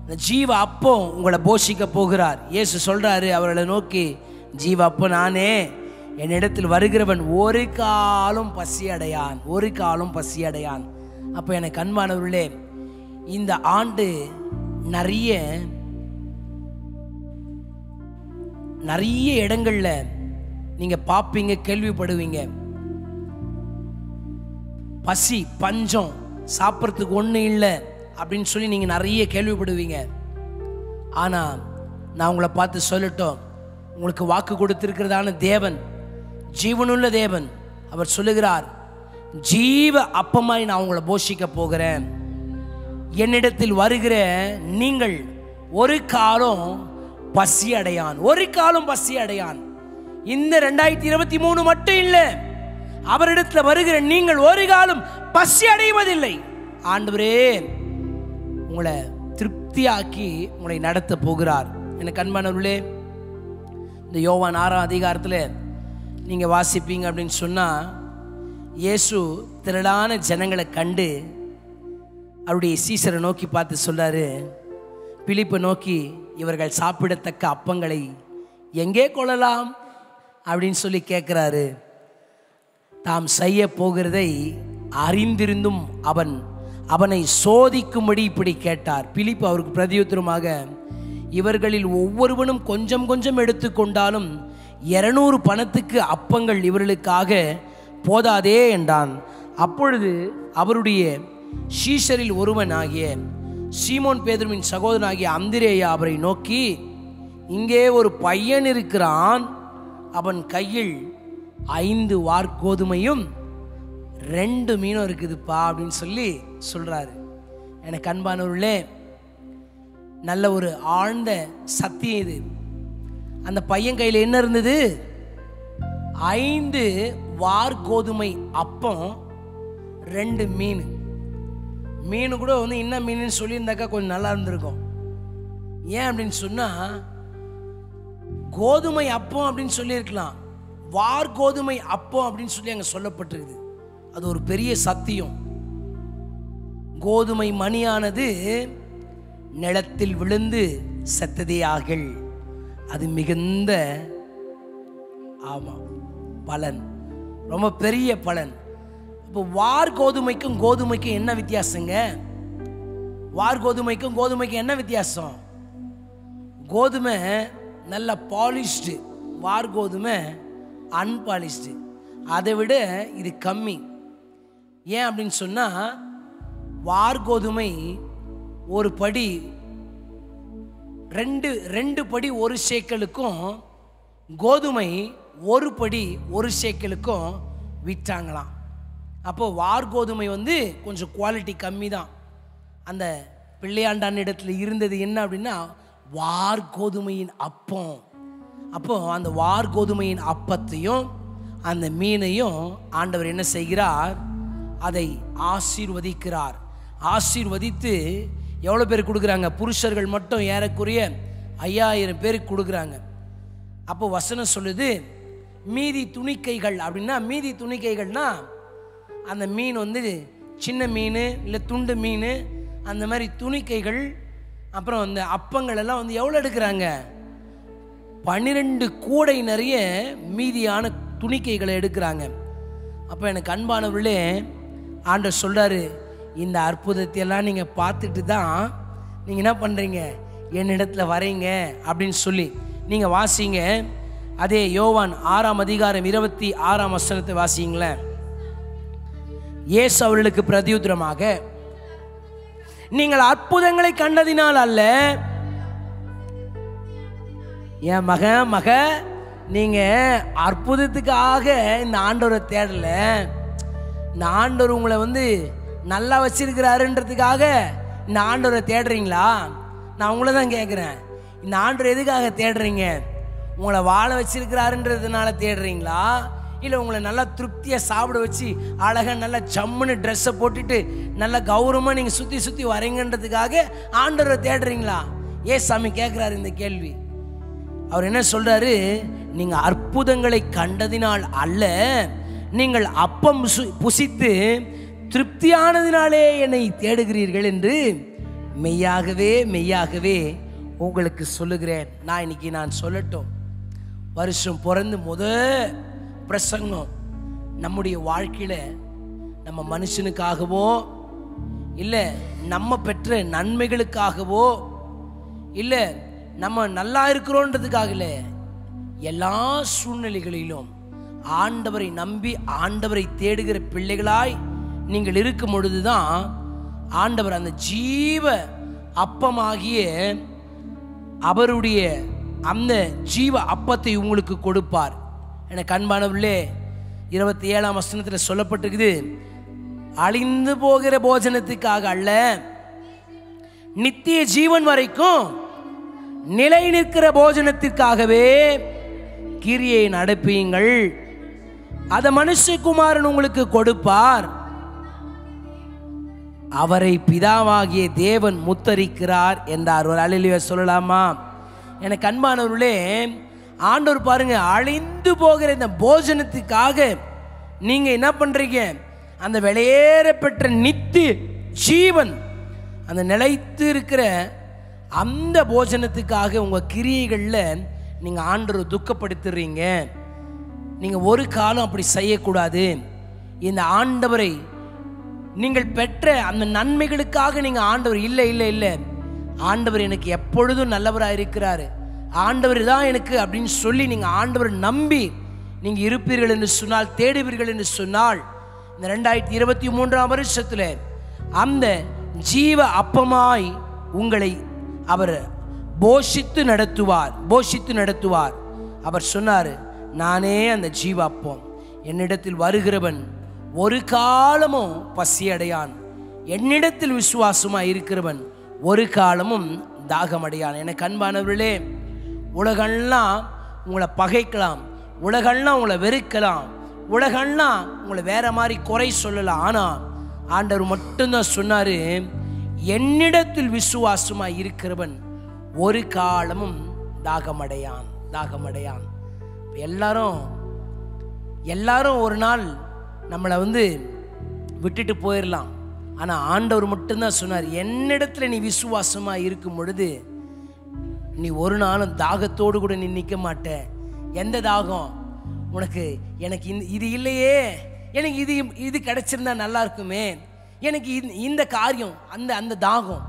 அந்த ஜீவ அப்பம் உங்களை போஷிக்க போகிறார். இயேசு சொல்கிறாரு அவர்களை நோக்கி ஜீவ அப்போ நானே என்னிடத்தில் வருகிறவன் ஒரு காலம் பசி அடையான் ஒரு காலம் பசி அடையான். அப்போ எனக்கு அன்பானவர்களே இந்த ஆண்டு நிறைய நிறைய இடங்களில் நீங்கள் பார்ப்பீங்க கேள்விப்படுவீங்க. பசி பஞ்சம் சாப்பிட்றதுக்கு ஒன்றும் இல்லை. அப்படின்னு சொல்லி நீங்கள் நிறைய கேள்விப்படுவீங்க. ஆனால் நான் உங்களை பார்த்து சொல்லட்டும். உங்களுக்கு வாக்கு கொடுத்திருக்கிறதான தேவன் ஜீவனுள்ள தேவன் அவர் சொல்லுகிறார் ஜீவ அப்பமாய் நான் உங்களை போஷிக்க போகிறேன். என்னிடத்தில் வருகிற நீங்கள் ஒரு காலம் பசி அடையான் ஒரு காலம் பசி அடையான். இந்த ரெண்டாயிரத்தி இருபத்தி மூணு மட்டும் இல்லை அவரிடத்தில் வருகிற நீங்கள் ஒரு காலம் பசி அடைவதில்லை. ஆண்டவரே உங்களை திருப்தியாக்கி உங்களை நடத்த போகிறார். எனக்கு அன்பானவர்களே இந்த யோவான் ஆறாம் அதிகாரத்தில் நீங்கள் வாசிப்பீங்க அப்படின்னு சொன்னால் இயேசு திரளான ஜனங்களை கண்டு அவருடைய சீசரை நோக்கி பார்த்து சொல்கிறாரு பிலிப்பை நோக்கி இவர்கள் சாப்பிடத்தக்க அப்பங்களை எங்கே கொள்ளலாம் அப்படின்னு சொல்லி கேட்குறாரு. தாம் செய்ய போகிறதை அறிந்திருந்தும் அவன் அவனை சோதிக்கும்படி இப்படி கேட்டார். பிலிப்பு அவருக்கு பிரதியுத்தரமாக இவர்களில் ஒவ்வொருவனும் கொஞ்சம் கொஞ்சம் எடுத்துக்கொண்டாலும் இருநூறு பணத்துக்கு அப்பங்கள் இவர்களுக்காக போதாதே என்றான். அப்பொழுது அவருடைய ஷீஷரில் ஒருவனாகிய சீமோன் பேதுருவின் சகோதரனாகிய அந்திரேயா அவரை நோக்கி இங்கே ஒரு பையன் இருக்கிறான். அவன் கையில் ஐந்து வார்கோதுமையும் ரெண்டு மீனும் இருக்குதுப்பா அப்படின்னு சொல்லி சொல்கிறாரு எனக்கு அன்பானவர்களே நல்ல ஒரு ஆழ்ந்த சத்தியம் இது. அந்த பையன் கையில் என்ன இருந்தது? ஐந்து வார் கோதுமை அப்பம் ரெண்டு மீன். மீன் கூட வந்து என்ன மீன் சொல்லியிருந்தாக்கா கொஞ்சம் நல்லா இருந்திருக்கும். ஏன் அப்படின்னு சொன்னால் கோதுமை அப்பம் அப்படின்னு சொல்லியிருக்கலாம். வார் கோதுமை அப்பம் அப்படின்னு சொல்லி அங்கே சொல்லப்பட்டிருக்குது. அது ஒரு பெரிய சத்தியம். கோதுமை மணியானது நிலத்தில் விழுந்து செத்ததேயாகள் அது மிகுந்த ஆமாம் பலன். ரொம்ப பெரிய பலன். இப்போ வார் கோதுமைக்கும் கோதுமைக்கும் என்ன வித்தியாசங்க? வார் கோதுமைக்கும் கோதுமைக்கும் என்ன வித்தியாசம்? கோதுமை நல்ல பாலிஷ்டு. வார் கோதுமை அன்பாலிஷ்டு அதை விட இது கம்மி. ஏன் அப்படின்னு சொன்னால் வார்கோதுமை ஒரு படி ரெண்டு ரெண்டு படி ஒரு சேக்கலுக்கும் கோதுமை ஒரு படி ஒரு சேக்கலுக்கும் விற்றாங்களாம். அப்போது வார்கோதுமை வந்து கொஞ்சம் குவாலிட்டி கம்மி தான் அந்த பிள்ளையாண்டான் இடத்துல இருந்தது என்ன அப்படின்னா வார் கோதுமையின் அப்பம். அப்போ அந்த வார் கோதுமையின் அப்பத்தையும் அந்த மீனையும் ஆண்டவர் என்ன செய்கிறார்? அதை ஆசீர்வதிக்கிறார். ஆசீர்வதித்து எவ்வளோ பேர் கொடுக்குறாங்க? புருஷர்கள் மட்டும் ஏறக்குறைய ஐயாயிரம் பேருக்கு கொடுக்குறாங்க. அப்போ வசனம் சொல்லுது மீதி துணிக்கைகள் அப்படின்னா மீதி துணிக்கைகள்னா அந்த மீன் வந்து சின்ன மீன் இல்லை துண்டு மீன் அந்த மாதிரி துணிக்கைகள் அப்புறம் அந்த அப்பங்கள் எல்லாம் வந்து எவ்வளோ எடுக்கிறாங்க? பன்னிரெண்டு கூடை நிறைய மீதியான துணிக்கைகளை எடுக்கிறாங்க. அப்போ எனக்கு அன்பானவர்களே ஆண்டர் சொல்கிறாரு இந்த அற்புதத்தை எல்லாம் நீங்கள் பார்த்துட்டு தான் நீங்கள் என்ன பண்ணுறீங்க என்னிடத்துல வரீங்க அப்படின்னு சொல்லி நீங்கள் வாசிங்க. அதே யோவான் ஆறாம் அதிகாரம் இருபத்தி ஆறாம் வசனத்தை வாசிங்களேன் இயேசு அவர்களுக்கு பிரதியுத்திரமாக நீங்கள் அற்புதங்களை கண்டதினால் அல்ல என் மக மக நீங்கள் அற்புதத்துக்காக இந்த ஆண்டவரை தேடல. இந்த ஆண்டவர் உங்களை வந்து நல்லா வச்சிருக்கிறாருன்றதுக்காக இந்த ஆண்டவரை தேடுறீங்களா? நான் உங்களை தான் கேட்குறேன் இந்த ஆண்டவர் எதுக்காக தேடுறீங்க? உங்களை வாழ வச்சிருக்கிறாருன்றதுனால தேடுறீங்களா? இல்லை உங்களை நல்லா திருப்தியாக சாப்பிட வச்சு அழகாக நல்லா சம்முன்னு ட்ரெஸ்ஸை போட்டுட்டு நல்லா கௌரவமாக நீங்கள் சுற்றி சுற்றி வரீங்கன்றதுக்காக ஆண்டவரை தேடுறீங்களா? ஏ சாமி கேட்குறாரு இந்த கேள்வி? அவர் என்ன சொல்கிறாரு நீங்கள் அற்புதங்களை கண்டதினால் அல்ல நீங்கள் அப்பம் சு- புசித்து திருப்தியானதினாலே என்னை தேடுகிறீர்கள் என்று மெய்யாகவே மெய்யாகவே உங்களுக்கு சொல்லுகிறேன். நான் இன்னைக்கு நான் சொல்லட்டும். வருஷம் பிறந்து முத பிரசங்கம் நம்முடைய வாழ்க்கையில் நம்ம மனுஷனுக்காகவோ இல்லை நம்ம பெற்ற நன்மைகளுக்காகவோ இல்லை நம்ம நல்லா இருக்கிறோன்றதுக்காக இல்லை எல்லா சூழ்நிலைகளிலும் ஆண்டவரை நம்பி ஆண்டவரை தேடுகிற பிள்ளைகளாய் நீங்கள் இருக்கும் பொழுதுதான் ஆண்டவர் அந்த ஜீவ அப்பமாகிய அவருடைய அந்த ஜீவ அப்பத்தை உங்களுக்கு கொடுப்பார். எனக்கு அன்பானவர்களே இருபத்தி ஏழாம் வசனத்தில் சொல்லப்பட்டிருக்குது அழிந்து போகிற போஜனத்துக்காக அல்ல நித்திய ஜீவன் வரைக்கும் நிலை நிற்கிற போஜனத்திற்காகவே கிரியை நடப்பீங்கள். அதை மனுஷகுமாரன் உங்களுக்கு கொடுப்பார். அவரை பிதாவாகிய தேவன் முத்தரிக்கிறார் என்றார். ஒரு அழிலிய சொல்லலாமா? எனக்கு அன்பானவர்களே ஆண்டவர் பாருங்க அழிந்து போகிற இந்த போஜனத்துக்காக நீங்க என்ன பண்றீங்க? அந்த வெளியேறப்பெற்ற பெற்ற ஜீவன் அந்த நிலைத்து இருக்கிற அந்த போஜனத்துக்காக உங்க கிரியைகளில் நீங்க ஆண்டவர் துக்கப்படுத்துறீங்க. நீங்க ஒரு காலம் அப்படி செய்யக்கூடாது. இந்த ஆண்டவரை நீங்கள் பெற்ற அந்த நன்மைகளுக்காக நீங்கள் ஆண்டவர் இல்லை இல்லை இல்லை. ஆண்டவர் எனக்கு எப்பொழுதும் நல்லவராக இருக்கிறாரு ஆண்டவர் தான் எனக்கு அப்படின்னு சொல்லி நீங்கள் ஆண்டவர் நம்பி நீங்கள் இருப்பீர்கள் என்று சொன்னால் தேடுவீர்கள் என்று சொன்னால் இந்த ரெண்டாயிரத்தி இருபத்தி மூன்றாம் வருஷத்தில் அந்த ஜீவ அப்பமாய் உங்களை அவர் போஷித்து நடத்துவார் போஷித்து நடத்துவார். அவர் சொன்னார் நானே அந்த ஜீவ அப்பம். என்னிடத்தில் வருகிறவன் ஒரு காலமும் பசியடையான். என்னிடத்தில் விசுவாசமாக இருக்கிறவன் ஒரு காலமும் தாகமடையான். எனக்கு அன்பானவர்களே உலகெல்லாம் உங்களை பகைக்கலாம் உலகெல்லாம் உங்களை வெறுக்கலாம் உலகெல்லாம் உங்களை வேற மாதிரி குறை சொல்லலாம் ஆனால் ஆண்டவர் மட்டும்தான் சொன்னார் என்னிடத்தில் விசுவாசமாக இருக்கிறவன் ஒரு காலமும் தாகமடையான் தாகமடையான். எல்லாரும் எல்லாரும் ஒரு நாள் நம்மளை வந்து விட்டுட்டு போயிடலாம் ஆனால் ஆண்டவர் மட்டும்தான் சொன்னார் என்னிடத்துல நீ விசுவாசமாக இருக்கும் பொழுது நீ ஒரு நாளும் தாகத்தோடு கூட நீ நிற்க மாட்ட. எந்த தாகம்? உனக்கு எனக்கு இந்த இது இல்லையே. எனக்கு இது இது கிடச்சிருந்தா நல்லா இருக்குமே. எனக்கு இந்த- இந்த காரியம் அந்த அந்த தாகம்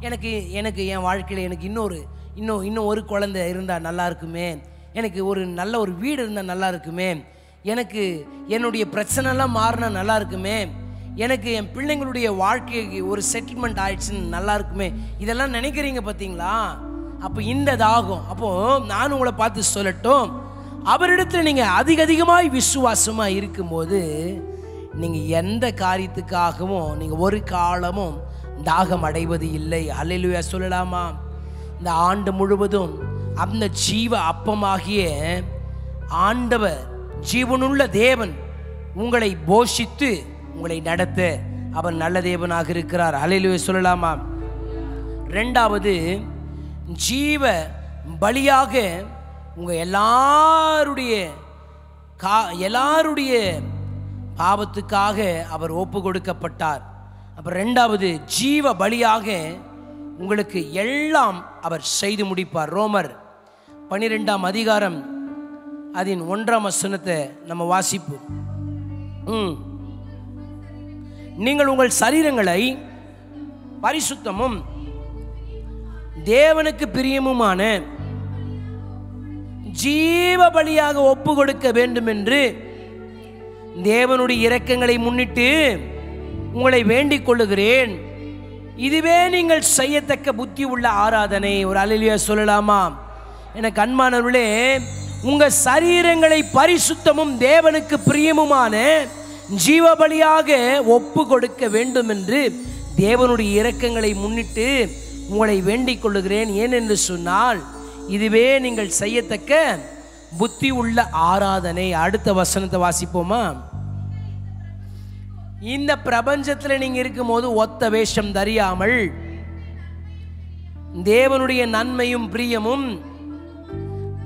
எனக்கு எனக்கு என் வாழ்க்கையில் எனக்கு இன்னொரு இன்னும் இன்னும் ஒரு குழந்தை இருந்தால் நல்லா இருக்குமே. எனக்கு ஒரு நல்ல ஒரு வீடு இருந்தால் நல்லா இருக்குமே. எனக்கு என்னுடைய பிரச்சனைலாம் மாறினா நல்லா இருக்குமே. எனக்கு என் பிள்ளைங்களுடைய வாழ்க்கைக்கு ஒரு செட்டில்மெண்ட் ஆயிடுச்சுன்னு நல்லா இருக்குமே. இதெல்லாம் நினைக்கிறீங்க பார்த்தீங்களா? அப்போ இந்த தாகம் அப்போ நான் உங்களை பார்த்து சொல்லட்டும். அவரிடத்துல நீங்க அதிக அதிகமாய் விசுவாசமா இருக்கும்போது நீங்க எந்த காரியத்துக்காகவும் நீங்க ஒரு காலமும் தாகம் அடைவது இல்லை. அல்லேலூயா சொல்லலாமா? இந்த ஆண்டு முழுவதும் அந்த ஜீவ அப்பமாகிய ஆண்டவர் ஜீவனுள்ள தேவன் உங்களை போஷித்து உங்களை நடத்த அவர் நல்ல தேவனாக இருக்கிறார். அலையிலுவை சொல்லலாமா? ரெண்டாவது ஜீவ பலியாக உங்கள் எல்லாருடைய கா எல்லாருடைய பாவத்துக்காக அவர் ஒப்பு கொடுக்கப்பட்டார் அப்புறம் ரெண்டாவது ஜீவ பலியாக உங்களுக்கு எல்லாம் அவர் செய்து முடிப்பார். ரோமர் பனிரெண்டாம் அதிகாரம் அதன் ஒன்றாம் வசனத்தை நம்ம வாசிப்போம். ம். நீங்கள் உங்கள் சரீரங்களை பரிசுத்தமும் தேவனுக்கு பிரியமுமான ஜீவ பலியாக ஒப்பு கொடுக்க வேண்டும் என்று தேவனுடைய இரக்கங்களை முன்னிட்டு உங்களை வேண்டிக் கொள்ளுகிறேன். இதுவே நீங்கள் செய்யத்தக்க புத்தி உள்ள ஆராதனை. ஒரு அலிலியா சொல்லலாமா? எனக்கு அன்பானவர்களே உங்க சரீரங்களை பரிசுத்தமும் தேவனுக்கு பிரியமுமான ஜீவபலியாக ஒப்பு கொடுக்க வேண்டும் என்று தேவனுடைய இரக்கங்களை முன்னிட்டு உங்களை வேண்டிக் கொள்ளுகிறேன். ஏனென்று சொன்னால் இதுவே நீங்கள் செய்யத்தக்க புத்தி உள்ள ஆராதனை. அடுத்த வசனத்தை வாசிப்போமா? இந்த பிரபஞ்சத்தில் நீங்கள் இருக்கும்போது ஒத்த வேஷம் தரியாமல் தேவனுடைய நன்மையும் பிரியமும்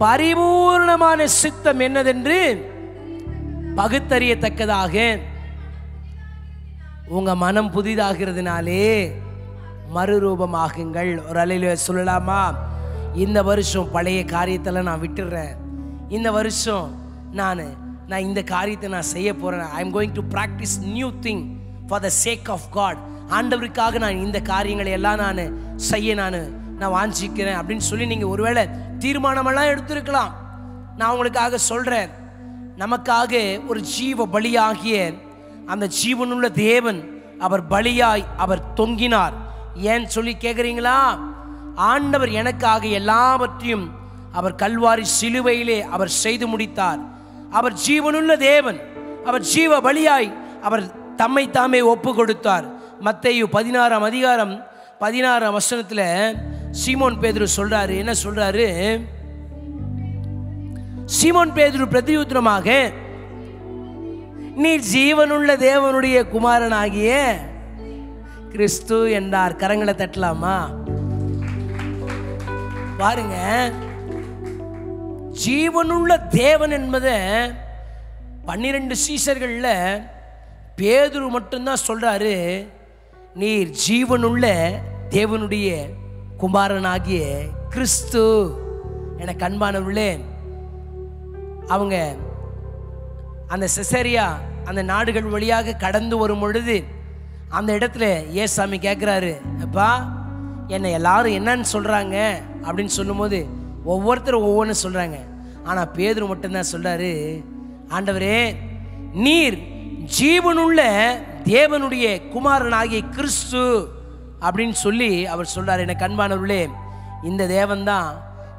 பரிபூர்ணமான சித்தம் என்னதென்று பகுத்தறியத்தக்கதாக. உங்க மனம் புதிதாகிறதுனாலே மறுரூபமாகுங்கள். ஒரு அலையில சொல்லலாமா? இந்த வருஷம் பழைய காரியத்தெல்லாம் நான் விட்டுடுறேன் இந்த வருஷம் நான் நான் இந்த காரியத்தை நான் செய்ய போகிறேன் I am going to practise new thing for the sake of God ஆண்டவருக்காக நான் இந்த காரியங்களை எல்லாம் நான் செய்ய நான் நான் வாஞ்சிக்கிறேன் அப்படின்னு சொல்லி நீங்கள் ஒருவேளை தீர்மானமெல்லாம் எடுத்திருக்கலாம். நான் உங்களுக்காக சொல்கிறேன் நமக்காக ஒரு ஜீவ பலியாகிய அந்த ஜீவனுள்ள தேவன் அவர் பலியாய் அவர் தொங்கினார். ஏன் சொல்லி கேட்குறீங்களா ஆண்டவர் எனக்காக எல்லாவற்றையும் அவர் கல்வாரி சிலுவையிலே அவர் செய்து முடித்தார். அவர் ஜீவனுள்ள தேவன் அவர் ஜீவ பலியாய் அவர் தம்மை தாமே ஒப்பு கொடுத்தார் மத்தையு பதினாறாம் அதிகாரம் பதினாறாம் வசனத்தில் சீமோன் பேதுரு சொல்றாரு என்ன சொல்றாரு? சீமோன் பேதுரு பிரதியுத்திரமாக நீர் ஜீவனுள்ள தேவனுடைய குமாரனாகிய கிறிஸ்து என்றார். கரங்களை தட்டலாமா? பாருங்க ஜீவனுள்ள தேவன் என்பதை பன்னிரண்டு சீசர்களில் பேதுரு மட்டும்தான் சொல்றாரு. நீர் ஜீவனுள்ள தேவனுடைய குமாரனாகிய கிறிஸ்து. என கண்பானவர்களே அவங்க அந்த செசரியா அந்த நாடுகள் வழியாக கடந்து வரும் பொழுது அந்த இடத்துல ஏசாமி கேட்குறாரு அப்பா என்னை எல்லாரும் என்னன்னு சொல்கிறாங்க அப்படின்னு சொல்லும்போது ஒவ்வொருத்தரும் ஒவ்வொன்று சொல்கிறாங்க ஆனால் பேதர் மட்டும்தான் சொல்கிறாரு ஆண்டவரே நீர் ஜீவனுள்ள தேவனுடைய குமாரனாகிய கிறிஸ்து. அப்படின்னு சொல்லி அவர் சொல்றார் எனக்கு அன்பானவர்களே இந்த தேவன்தான்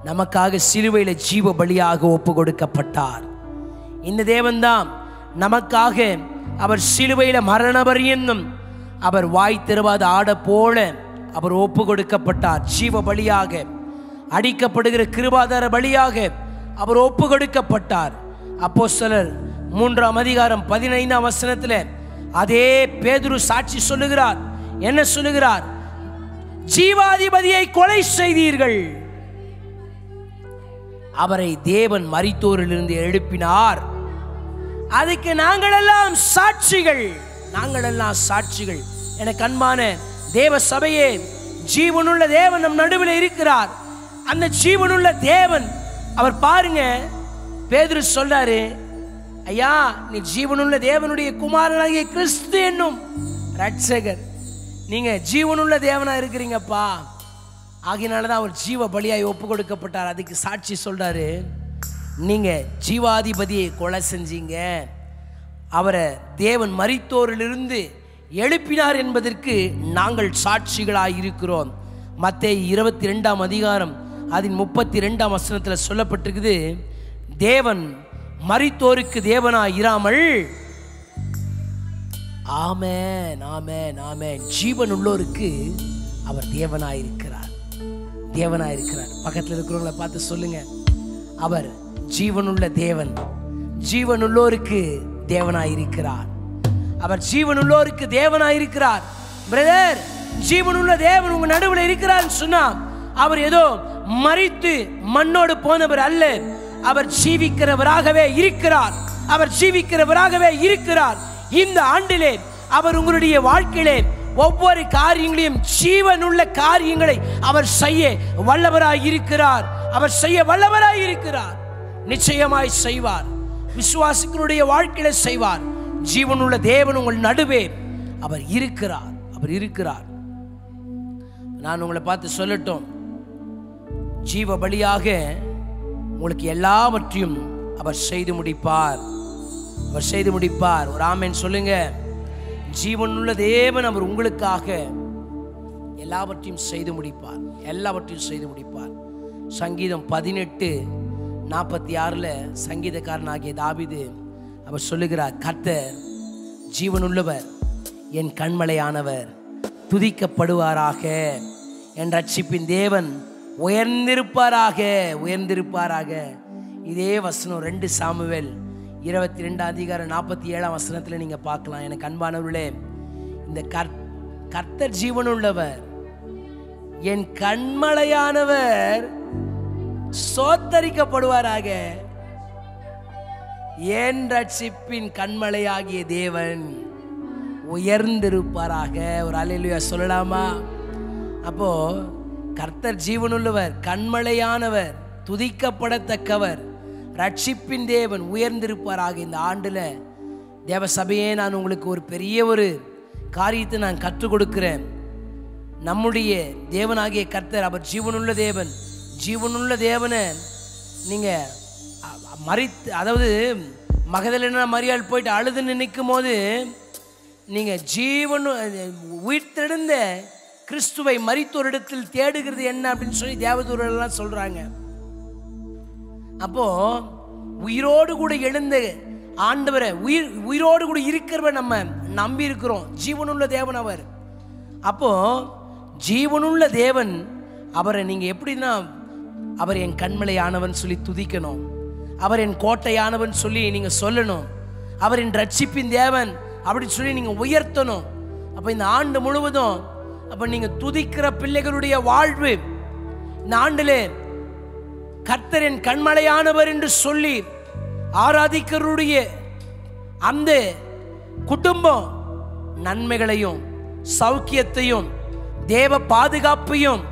நமக்காக சிலுவையில் ஜீவ பலியாக ஒப்பு கொடுக்கப்பட்டார் இந்த தேவன்தான் நமக்காக அவர் சிலுவையில் மரண என்னும் அவர் வாய் திருவாத ஆட போல அவர் ஒப்பு கொடுக்கப்பட்டார் ஜீவ பலியாக அடிக்கப்படுகிற கிருபாதார பலியாக அவர் ஒப்பு கொடுக்கப்பட்டார் சிலர் மூன்றாம் அதிகாரம் பதினைந்தாம் வசனத்தில் அதே பேதுரு சாட்சி சொல்லுகிறார். என்ன சொல்லுகிறார்? ஜீவாதிபதியை கொலை செய்தீர்கள். அவரை தேவன் மரித்தோரிலிருந்து எழுப்பினார். அதுக்கு நாங்களெல்லாம் சாட்சிகள். நாங்களெல்லாம் சாட்சிகள். எனக்கு அன்பான தேவ சபையே ஜீவனுள்ள தேவன் நம் நடுவில் இருக்கிறார். அந்த ஜீவனுள்ள தேவன் அவர் பாருங்க பேதுரு சொல்றாரு ஐயா நீ ஜீவனுள்ள தேவனுடைய குமாரனாகிய கிறிஸ்து என்னும் ரட்சகர். நீங்கள் ஜீவனுள்ள தேவனாக இருக்கிறீங்கப்பா. ஆகினால தான் அவர் ஜீவ பலியாய் ஒப்பு கொடுக்கப்பட்டார் அதுக்கு சாட்சி சொல்கிறாரு நீங்கள் ஜீவாதிபதியை கொலை செஞ்சீங்க. அவரை தேவன் மறித்தோரிலிருந்து எழுப்பினார் என்பதற்கு நாங்கள் சாட்சிகளாக இருக்கிறோம். மற்ற இருபத்தி ரெண்டாம் அதிகாரம் அதன் முப்பத்தி ரெண்டாம் வசனத்தில் சொல்லப்பட்டிருக்குது தேவன் மறித்தோருக்கு தேவனாக இராமல் ஆமேன் ஆமென் நாமே ஜீவன் உள்ளோருக்கு அவர் தேவனாயிருக்கிறார். தேவனாயிருக்கிறார். இருக்கிறார் பக்கத்தில் இருக்கிறவங்கள பார்த்து சொல்லுங்க. அவர் ஜீவனுள்ள தேவன். ஜீவனுள்ளோருக்கு தேவனாயிருக்கிறார். அவர் ஜீவனுள்ளோருக்கு தேவனாயிருக்கிறார். பிரதர் ஜீவனுள்ள தேவன் உங்க நடுவில் இருக்கிறார் சொன்னா அவர் ஏதோ மறித்து மண்ணோடு போனவர் அல்ல. அவர் ஜீவிக்கிறவராகவே இருக்கிறார். அவர் ஜீவிக்கிறவராகவே இருக்கிறார். இந்த ஆண்டிலே அவர் உங்களுடைய வாழ்க்கையிலே ஒவ்வொரு காரியங்களையும் ஜீவனுள்ள காரியங்களை அவர் செய்ய வல்லவராய் இருக்கிறார். அவர் செய்ய வல்லவராய் இருக்கிறார். நிச்சயமாய் செய்வார். விசுவாசிகளுடைய வாழ்க்கையில செய்வார். ஜீவனுள்ள தேவன் உங்கள் நடுவே அவர் இருக்கிறார். அவர் இருக்கிறார். நான் உங்களை பார்த்து சொல்லட்டும். ஜீவ பலியாக உங்களுக்கு எல்லாவற்றையும் அவர் செய்து முடிப்பார். அவர் செய்து முடிப்பார். ஒரு ஆமேன் சொல்லுங்க. ஜீவனுள்ள தேவன் அவர் உங்களுக்காக எல்லாவற்றையும் செய்து முடிப்பார். எல்லாவற்றையும் செய்து முடிப்பார். சங்கீதம் பதினெட்டு நாற்பத்தி ஆறில் சங்கீதக்காரனாகிய தாவிது அவர் சொல்லுகிறார் கர்த்தர் ஜீவனுள்ளவர் என் கண்மலையானவர் துதிக்கப்படுவாராக என் ரட்சிப்பின் தேவன் உயர்ந்திருப்பாராக உயர்ந்திருப்பாராக. இதே வசனம் ரெண்டு சாமுவேல் இருபத்தி ரெண்டாம் அதிகாரம் நாற்பத்தி ஏழாம் வசனத்தில் நீங்கள் பார்க்கலாம். எனக்கு அன்பானவர்களே இந்த கர் கர்த்தர் ஜீவனுள்ளவர் என் கண்மலையானவர் சோத்தரிக்கப்படுவாராக. என் ரட்சிப்பின் கண்மலையாகிய தேவன் உயர்ந்திருப்பாராக. ஒரு அலையிலுயா சொல்லலாமா? அப்போ கர்த்தர் ஜீவனுள்ளவர் கண்மலையானவர் துதிக்கப்படத்தக்கவர் ரட்சிப்பின் தேவன் உயர்ந்திருப்பாராக இந்த ஆண்டில். தேவ சபையே நான் உங்களுக்கு ஒரு பெரிய ஒரு காரியத்தை நான் கற்றுக் கொடுக்கிறேன். நம்முடைய தேவனாகிய கர்த்தர் அவர் ஜீவனுள்ள தேவன். ஜீவனுள்ள தேவனை நீங்கள் மறித்து அதாவது மகதலின மரியாள் போயிட்டு அழுது நினைக்கும் போது நீங்கள் ஜீவன் உயிர்த்தெழுந்த கிறிஸ்துவை மறித்தோரிடத்தில் தேடுகிறது என்ன அப்படின்னு சொல்லி தேவதூரெல்லாம் சொல்கிறாங்க அப்போ உயிரோடு கூட எழுந்த ஆண்டவரை உயிர் உயிரோடு கூட இருக்கிறவரை நம்ம நம்பி இருக்கிறோம். ஜீவனுள்ள தேவன் அவர். அப்போ ஜீவனுள்ள தேவன் அவரை நீங்க எப்படின்னா அவர் என் கண்மலையானவன் சொல்லி துதிக்கணும். அவர் என் கோட்டையானவன் சொல்லி நீங்க சொல்லணும். அவர் என் ரட்சிப்பின் தேவன் அப்படின்னு சொல்லி நீங்க உயர்த்தணும். அப்ப இந்த ஆண்டு முழுவதும் அப்ப நீங்க துதிக்கிற பிள்ளைகளுடைய வாழ்வு இந்த ஆண்டிலே கர்த்தரின் கண்மலையானவர் என்று சொல்லி ஆராதிக்கருடைய அந்த குடும்பம் நன்மைகளையும் சௌக்கியத்தையும் தேவ பாதுகாப்பையும்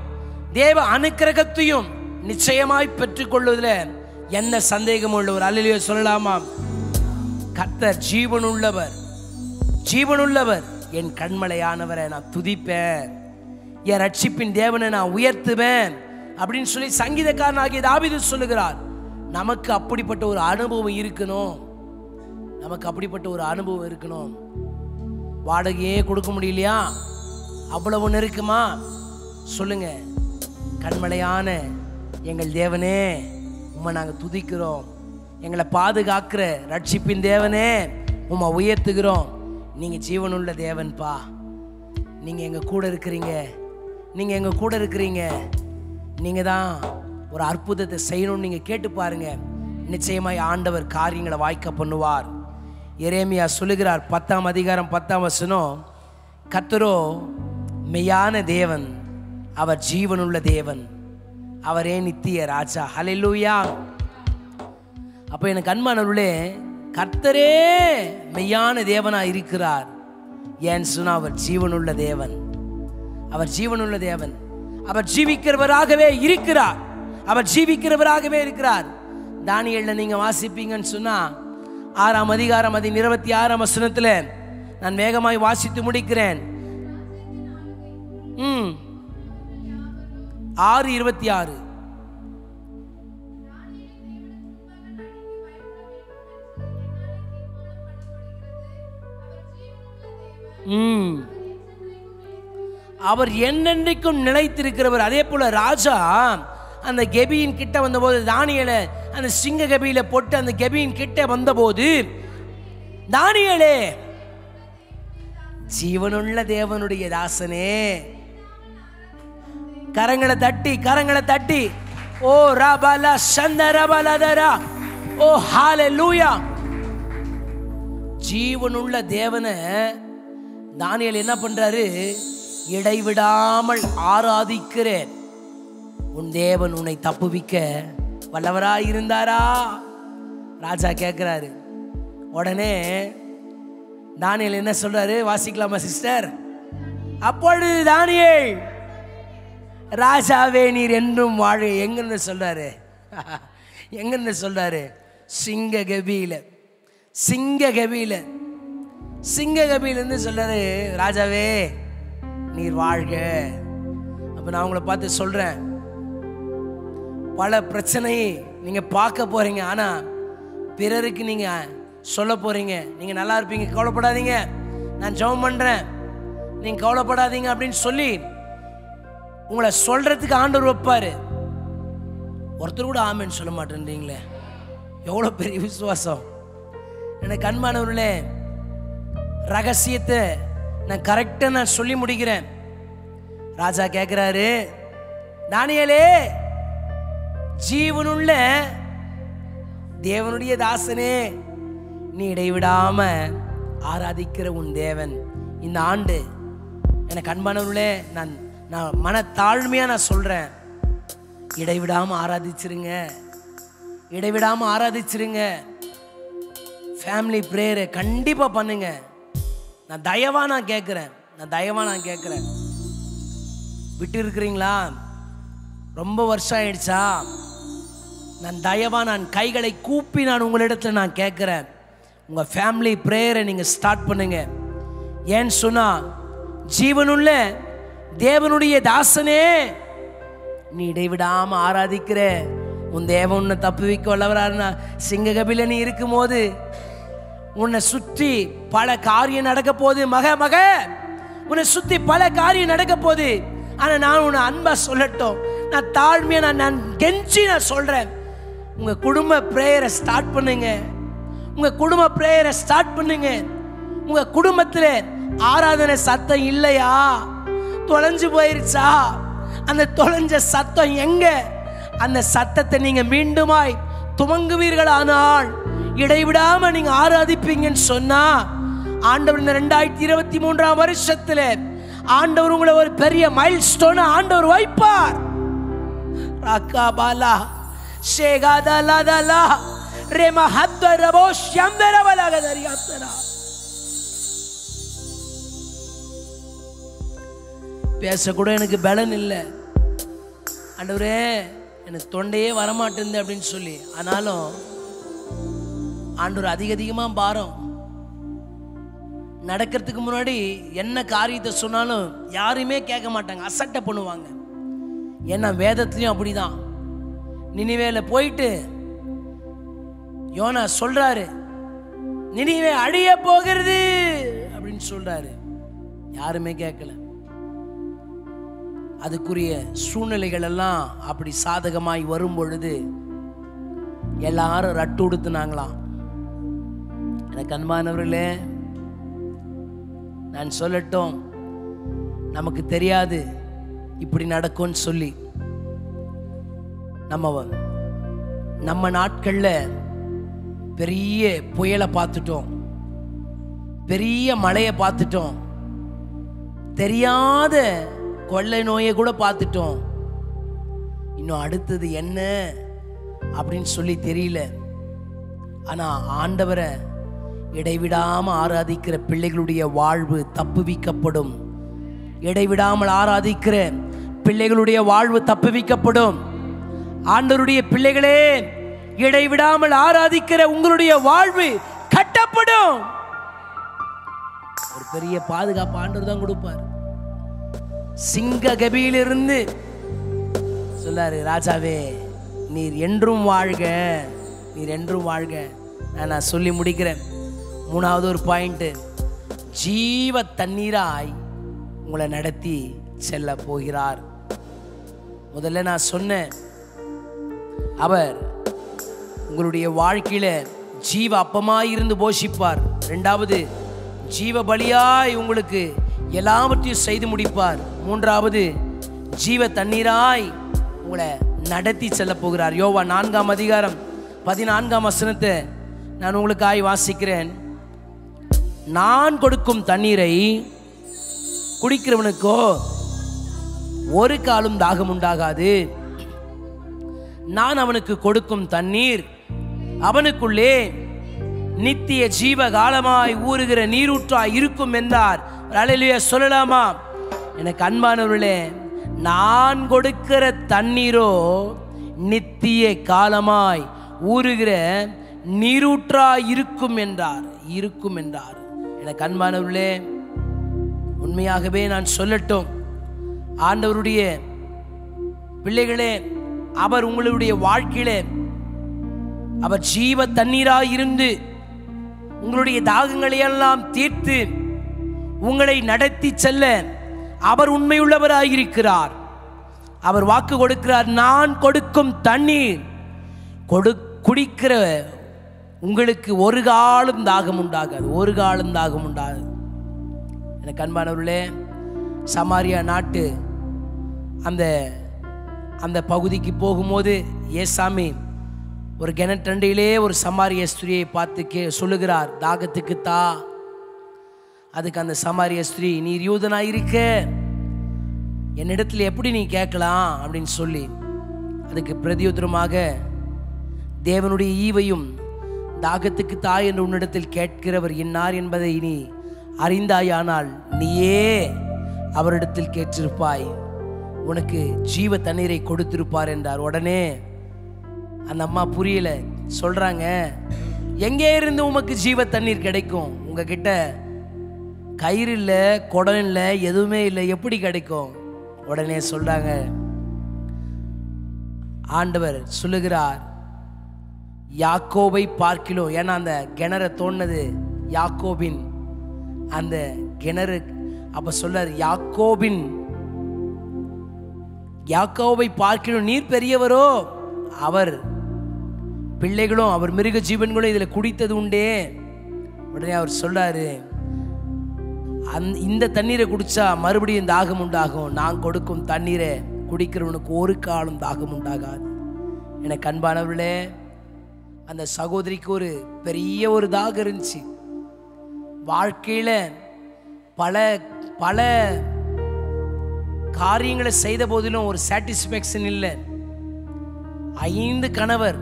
தேவ அனுக்கிரகத்தையும் நிச்சயமாய் பெற்றுக்கொள்வதில் என்ன சந்தேகம் உள்ளவர்? ஒரு அல்லையோ சொல்லலாமா கர்த்தர் ஜீவனுள்ளவர். ஜீவனுள்ளவர். என் கண்மலையானவரை நான் துதிப்பேன். என் ரட்சிப்பின் தேவனை நான் உயர்த்துவேன். அப்படின்னு சொல்லி சங்கீதக்காரனாகிய தாவிது சொல்லுகிறார். நமக்கு அப்படிப்பட்ட ஒரு அனுபவம் இருக்கணும். நமக்கு அப்படிப்பட்ட ஒரு அனுபவம் இருக்கணும். வாடகையே கொடுக்க முடியலையா? அவ்வளவு இருக்குமா? சொல்லுங்க. கண்மலையான எங்கள் தேவனே உம்மை நாங்கள் துதிக்கிறோம். எங்களை பாதுகாக்கிற ரட்சிப்பின் தேவனே உம்மை உயர்த்துகிறோம். நீங்கள் ஜீவனுள்ள தேவன்பா. நீங்கள் எங்கள் கூட இருக்கிறீங்க. நீங்கள் எங்கள் கூட இருக்கிறீங்க. நீங்கள் தான் ஒரு அற்புதத்தை செய்யணும்னு நீங்கள் கேட்டு பாருங்க. நிச்சயமாய் ஆண்டவர் காரியங்களை வாய்க்க பண்ணுவார். எரேமியா சொல்லுகிறார் பத்தாம் அதிகாரம் பத்தாம் வசனம் கத்தரோ மெய்யான தேவன் அவர் ஜீவனுள்ள தேவன் அவரே நித்திய ராஜா. ஹalleluya. அப்போ எனக்கு அன்பானவர்களே கர்த்தரே மெய்யான தேவனாக இருக்கிறார். ஏன்னு சொன்னால் அவர் ஜீவனுள்ள தேவன். அவர் ஜீவனுள்ள தேவன். அவர் ஜீவிக்கிறவராகவே இருக்கிறார். அவர் ஜீவிக்கிறவராகவே இருக்கிறார். தானியல்ல நீங்க வாசிப்பீங்கன்னு சொன்னா ஆறாம் அதிகாரம் அதின் இருபத்தி ஆறாம் வசனத்துல நான் வேகமாய் வாசித்து முடிக்கிறேன். ம். ஆறு இருபத்தி ஆறு. ம். அவர் என்னென்றைக்கும் நிலைத்திருக்கிறவர். அதே போல ராஜா அந்த கெபியின் கிட்ட வந்தபோது தானியலை அந்த சிங்க கெபியில போட்டு அந்த கெபியின் கிட்ட வந்தபோது தானியலே ஜீவனுள்ள தேவனுடைய தாசனே கரங்களை தட்டி கரங்களை தட்டி ஓ ரபல சந்தரபலதரா ஓ ஹால லூயா ஜீவனுள்ள தேவனை தானியல் என்ன பண்றாரு? இடைவிடாமல் ஆராதிக்கிறேன். உன் தேவன் உன்னை தப்புவிக்க வல்லவராக இருந்தாரா ராஜா கேட்குறாரு உடனே தானியல் என்ன சொல்றாரு? வாசிக்கலாமா சிஸ்டர்? அப்பொழுது தானியேல் ராஜாவே நீர் என்றும் வாழ எங்கிருந்து சொல்றாரு? எங்கிருந்து சொல்றாரு? சிங்க கபியில சிங்க கபியில சிங்க கபியிலேருந்து சொல்றாரு ராஜாவே நீர் வாழ்க. அப்ப நான் உங்களை பார்த்து சொல்றேன். பல பிரச்சனையை நீங்க பார்க்க போறீங்க. ஆனா பிறருக்கு நீங்க சொல்ல போறீங்க. நீங்க நல்லா இருப்பீங்க. கவலைப்படாதீங்க. நான் ஜெபம் பண்றேன். நீங்க கவலைப்படாதீங்க அப்படின்னு சொல்லி உங்களை சொல்றதுக்கு ஆண்டவர் வைப்பாரு. ஒருத்தர் கூட ஆமேன்னு சொல்ல மாட்டேன்றீங்களே. எவ்வளோ பெரிய விசுவாசம். எனக்கு அன்பானவர்களே ரகசியத்தை நான் கரெக்டாக நான் சொல்லி முடிக்கிறேன். ராஜா கேட்குறாரு தானியலே ஜீவனுள்ள தேவனுடைய தாசனே நீ இடைவிடாம ஆராதிக்கிற உன் தேவன். இந்த ஆண்டு எனக்கு அன்பானவர்களே நான் நான் மனத்தாழ்மையாக நான் சொல்கிறேன் இடைவிடாமல் ஆராதிச்சிருங்க. இடைவிடாமல் ஆராதிச்சிருங்க. ஃபேமிலி ப்ரேயரை கண்டிப்பாக பண்ணுங்கள் நான் தயவா நான் கேட்குறேன் நான் தயவா நான் கேட்குறேன் விட்டு இருக்கிறீங்களா ரொம்ப வருஷம் ஆயிடுச்சா? நான் தயவா நான் கைகளை கூப்பி நான் உங்களிடத்துல நான் கேட்குறேன் உங்கள் ஃபேமிலி ப்ரேயரை நீங்கள் ஸ்டார்ட் பண்ணுங்க. ஏன்னு சொன்னால் ஜீவனுள்ள தேவனுடைய தாசனே நீ இடைவிடாமல் ஆராதிக்கிற. உன் தேவன் உன்னை தப்பு வைக்க வல்லவராருன்னா சிங்க கபில நீ இருக்கும்போது உன்னை சுற்றி பல காரியம் நடக்க போகுது மக மக. உன்னை சுற்றி பல காரியம் நடக்க போகுது. ஆனால் நான் உன்னை அன்பாக சொல்லட்டும். நான் தாழ்மையை நான் நான் கெஞ்சி நான் சொல்கிறேன் உங்கள் குடும்ப ப்ரேயரை ஸ்டார்ட் பண்ணுங்க. உங்கள் குடும்ப ப்ரேயரை ஸ்டார்ட் பண்ணுங்க. உங்கள் குடும்பத்தில் ஆராதனை சத்தம் இல்லையா? தொலைஞ்சு போயிருச்சா? அந்த தொலைஞ்ச சத்தம் எங்க? அந்த சத்தத்தை நீங்கள் மீண்டுமாய் துவங்குவீர்களானால் இடைவிடாம நீங்க ஆராதிப்பீங்கன்னு சொன்னா ஆண்டவர் இந்த ரெண்டாயிரத்தி இருபத்தி மூன்றாம் வருஷத்துல ஆண்டவர் உங்களை ஒரு பெரிய மைல் ஸ்டோன் ஆண்டவர் வைப்பார். ராக்கா ராக்காபாலா ஷேகாதலாதலா ரேமா ஷம்பரவலாக தரியாத்தரா பேசக்கூட எனக்கு பலன் இல்லை. ஆண்டவரே எனக்கு தொண்டையே வரமாட்டேங்குது அப்படின்னு சொல்லி. ஆனாலும் ஆண்டவர் அதிக அதிகமாக பாரம். நடக்கிறதுக்கு முன்னாடி என்ன காரியத்தை சொன்னாலும் யாரையுமே கேட்க மாட்டாங்க. அசட்டை பண்ணுவாங்க. ஏன்னா வேதத்துலையும் அப்படிதான். நினிவேல போயிட்டு யோனா சொல்றாரு நினிவே அழிய போகிறது அப்படின்னு சொல்றாரு. யாருமே கேட்கல. அதுக்குரிய சூழ்நிலைகள் எல்லாம் அப்படி சாதகமாய் வரும் பொழுது எல்லாரும் ரட்டு உடுத்துனாங்களாம். எனக்கு அன்பானவர்களே நான் சொல்லட்டும் நமக்கு தெரியாது இப்படி நடக்கும்னு சொல்லி. நம்ம நம்ம நாட்களில் பெரிய புயலை பார்த்துட்டோம். பெரிய மழையை பார்த்துட்டோம். தெரியாத கொள்ளை நோயை கூட பார்த்துட்டோம். இன்னும் அடுத்தது என்ன அப்படின்னு சொல்லி தெரியல. ஆனால் ஆண்டவரை இடைவிடாமல் ஆராதிக்கிற பிள்ளைகளுடைய வாழ்வு தப்புவிக்கப்படும். இடைவிடாமல் ஆராதிக்கிற பிள்ளைகளுடைய வாழ்வு தப்புவிக்கப்படும். ஆண்டவருடைய பிள்ளைகளே இடைவிடாமல் ஆராதிக்கிற உங்களுடைய வாழ்வு கட்டப்படும். ஒரு பெரிய பாதுகாப்பு ஆண்டவர் தான் கொடுப்பார். சிங்க கபியிலிருந்து சொல்லாரு ராஜாவே நீர் என்றும் வாழ்க நீர் என்றும் வாழ்க. நான் நான் சொல்லி முடிக்கிறேன். மூணாவது ஒரு பாயிண்ட்டு ஜீவ தண்ணீராய் உங்களை நடத்தி செல்ல போகிறார். முதல்ல நான் சொன்னேன் அவர் உங்களுடைய வாழ்க்கையில் ஜீவ அப்பமாய் இருந்து போஷிப்பார். ரெண்டாவது ஜீவ பலியாய் உங்களுக்கு எல்லாவற்றையும் செய்து முடிப்பார். மூன்றாவது ஜீவ தண்ணீராய் உங்களை நடத்தி செல்ல போகிறார். யோவா நான்காம் அதிகாரம் பதினான்காம் வசனத்தை நான் உங்களுக்காய் வாசிக்கிறேன். நான் கொடுக்கும் தண்ணீரை குடிக்கிறவனுக்கோ ஒரு காலும் தாகம் உண்டாகாது. நான் அவனுக்கு கொடுக்கும் தண்ணீர் அவனுக்குள்ளே நித்திய ஜீவ காலமாய் ஊறுகிற நீரூற்றாய் இருக்கும் என்றார். அலையிலேயே சொல்லலாமா? எனக்கு அன்பானவர்களே நான் கொடுக்கிற தண்ணீரோ நித்திய காலமாய் ஊறுகிற நீரூற்றா இருக்கும் என்றார் இருக்கும் என்றார். எனக்கு அன்பானவர்களே உண்மையாகவே நான் சொல்லட்டும். ஆண்டவருடைய பிள்ளைகளே அவர் உங்களுடைய வாழ்க்கையிலே அவர் ஜீவ தண்ணீராக இருந்து உங்களுடைய தாகங்களை எல்லாம் தீர்த்து உங்களை நடத்தி செல்ல அவர் உண்மையுள்ளவராயிருக்கிறார். அவர் வாக்கு கொடுக்கிறார் நான் கொடுக்கும் தண்ணீர் கொடு குடிக்கிற உங்களுக்கு ஒரு காலம் தாகம் உண்டாகாது ஒரு காலம் தாகம் உண்டாகாது. எனக்கு அன்பானவர்களே சமாரியா நாட்டு அந்த அந்த பகுதிக்கு போகும்போது ஏசாமி ஒரு கிணற்றண்டையிலே ஒரு சமாரிய ஸ்திரியை பார்த்து கே சொல்லுகிறார் தாகத்துக்கு தா அதுக்கு அந்த சமாரிய ஸ்திரீ நீர் யூதனா இருக்க. என்னிடத்தில் எப்படி நீ கேட்கலாம்? அப்படின்னு சொல்லி அதுக்கு பிரதியுத்தரமாக தேவனுடைய ஈவையும் தாகத்துக்கு தாய் என்று உன்னிடத்தில் கேட்கிறவர் இன்னார் என்பதை நீ அறிந்தாயானால் நீயே அவரிடத்தில் கேட்டிருப்பாய். உனக்கு ஜீவ தண்ணீரை கொடுத்திருப்பார் என்றார். உடனே அந்த அம்மா புரியல. சொல்கிறாங்க எங்கே இருந்து உமக்கு ஜீவ தண்ணீர் கிடைக்கும்? உங்ககிட்ட கயிறு இல்லை குடம் இல்லை எதுவுமே இல்லை எப்படி கிடைக்கும்? உடனே சொல்றாங்க ஆண்டவர் சொல்லுகிறார் யாக்கோபை பார்க்கிலும் ஏன்னா அந்த கிணற தோணுனது யாக்கோபின் அந்த கிணறு அப்ப சொல்றார் யாக்கோபின் யாக்கோவை பார்க்கிலும் நீர் பெரியவரோ? அவர் பிள்ளைகளும் அவர் மிருக ஜீவன்களும் இதில் குடித்தது உண்டே. உடனே அவர் சொல்றாரு அந் இந்த தண்ணீரை குடித்தா மறுபடியும் தாகம் உண்டாகும். நான் கொடுக்கும் தண்ணீரை குடிக்கிறவனுக்கு ஒரு காலம் தாகம் உண்டாகாது. எனக்கு அன்பானவர்களே அந்த சகோதரிக்கு ஒரு பெரிய ஒரு தாகம் இருந்துச்சு. வாழ்க்கையில் பல பல காரியங்களை செய்த போதிலும் ஒரு சாட்டிஸ்ஃபேக்ஷன் இல்லை. ஐந்து கணவர்.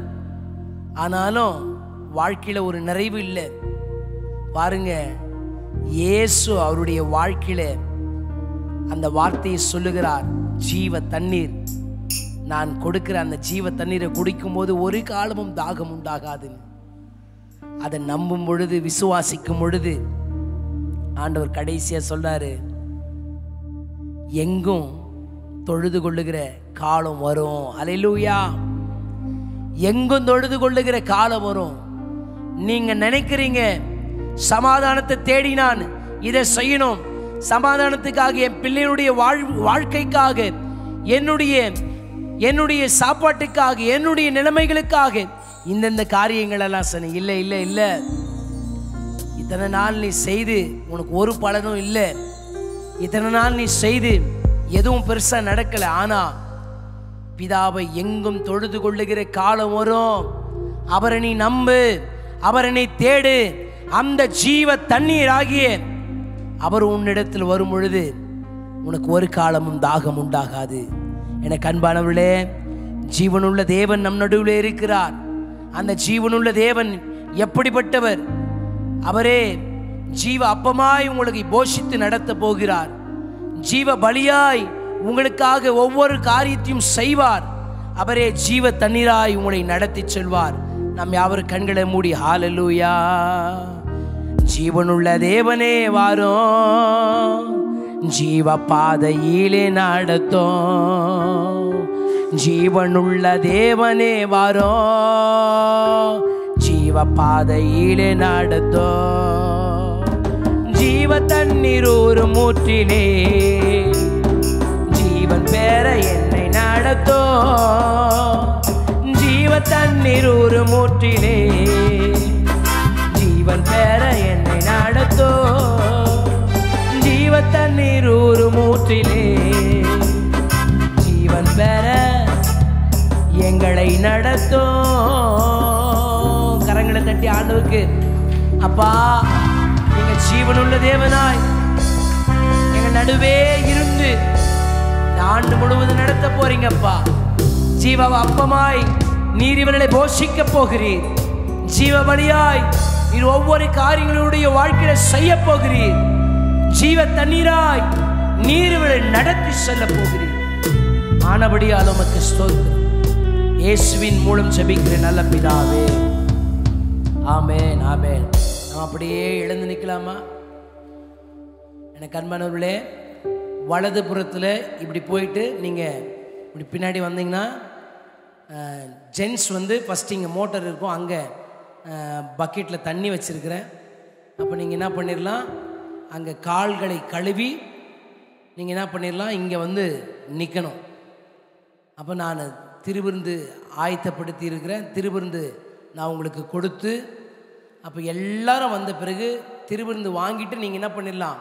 ஆனாலும் வாழ்க்கையில் ஒரு நிறைவு இல்லை. பாருங்கள் இயேசு அவருடைய வாழ்க்கையில அந்த வார்த்தையை சொல்லுகிறார் ஜீவ தண்ணீர். நான் கொடுக்கிற அந்த ஜீவ தண்ணீரை குடிக்கும்போது ஒரு காலமும் தாகம் உண்டாகாது. அதை நம்பும் பொழுது விசுவாசிக்கும் பொழுது ஆண்டவர் கடைசியா சொல்றாரு எங்கும் தொழுது கொள்ளுகிற காலம் வரும். அலையிலூயா எங்கும் தொழுது கொள்ளுகிற காலம் வரும். நீங்க நினைக்கிறீங்க சமாதானத்தை தேடி நான் இதை செய்யணும். சமாதானத்துக்காக என் பிள்ளையினுடைய வாழ்வு வாழ்க்கைக்காக என்னுடைய என்னுடைய சாப்பாட்டுக்காக என்னுடைய நிலைமைகளுக்காக இந்தந்த காரியங்கள் எல்லாம் சொன்ன இல்லை இல்லை இல்லை. இத்தனை நாள் நீ செய்து உனக்கு ஒரு பலனும் இல்லை. இத்தனை நாள் நீ செய்து எதுவும் பெருசாக நடக்கலை. ஆனால் பிதாவை எங்கும் தொழுது கொள்ளுகிற காலம் வரும். அவரை நீ நம்பு. அவரை நீ தேடு. அந்த ஜீவ தண்ணீர் ஆகிய அவர் உன்னிடத்தில் வரும் பொழுது உனக்கு ஒரு காலமும் தாகம் உண்டாகாது. எனக்கு அன்பானவர்களே ஜீவனுள்ள தேவன் நம் நடுவில் இருக்கிறார். அந்த ஜீவனுள்ள தேவன் எப்படிப்பட்டவர்? அவரே ஜீவ அப்பமாய் உங்களுக்கு போஷித்து நடத்த போகிறார். ஜீவ பலியாய் உங்களுக்காக ஒவ்வொரு காரியத்தையும் செய்வார். அவரே ஜீவ தண்ணீராய் உங்களை நடத்தி செல்வார். நம் யாவரும் கண்களை மூடி ஹாலலூயா. ஜீவனுள்ள தேவனே வாரும். ஜீவ பாதையிலே நடத்தும். ஜீவனுள்ள தேவனே வாரும். ஜீவ பாதையிலே நடத்தும். ஜீவ தண்ணீர் ஒரு மூற்றிலே. ஜீவன் பெற என்னை நடத்தோ ஜீவ தண்ணீர் ஒரு மூற்றிலே ஜீவன் பெற என்னை நடத்தோ. ஜீவ தண்ணீர் ஒரு மூற்றிலே ஜீவன் பெற எங்களை நடத்தும் கரங்களை தட்டி ஆண்டவுக்கு அப்பா நீங்க ஜீவனுள்ள தேவனாய். எங்க நடுவே இருந்து ஆண்டு முழுவதும் நடத்த போறீங்கப்பா. ஜீவ அப்பமாய் நீர் இவர்களை போஷிக்க போகிறீர். ஜீவ பலியாய் நீர் ஒவ்வொரு காரியங்களுடைய வாழ்க்கையில செய்ய போகிறீர். ஜீவ தண்ணீராய் நீர் இவளை நடத்தி செல்ல போகிறீர். ஆனபடியால் உமக்கு ஸ்தோத்திரம். இயேசுவின் மூலம் ஜெபிக்கிற நல்ல பிதாவே. ஆமேன் ஆமேன். நாம் அப்படியே எழுந்து நிற்கலாமா எனக்கு அன்பானவர்களே வலது புறத்தில் இப்படி போயிட்டு நீங்கள் இப்படி பின்னாடி வந்தீங்கன்னா ஜென்ஸ் வந்து ஃபஸ்ட்டு இங்கே மோட்டர் இருக்கும். அங்கே பக்கெட்டில் தண்ணி வச்சுருக்கிறேன். அப்போ நீங்கள் என்ன பண்ணிடலாம் அங்கே கால்களை கழுவி நீங்கள் என்ன பண்ணிடலாம் இங்கே வந்து நிற்கணும் அப்போ நான் திருவிருந்து ஆயத்தப்படுத்தி இருக்கிறேன். திருவிருந்து நான் உங்களுக்கு கொடுத்து அப்போ எல்லாரும் வந்த பிறகு திருவிருந்து வாங்கிட்டு நீங்கள் என்ன பண்ணிடலாம்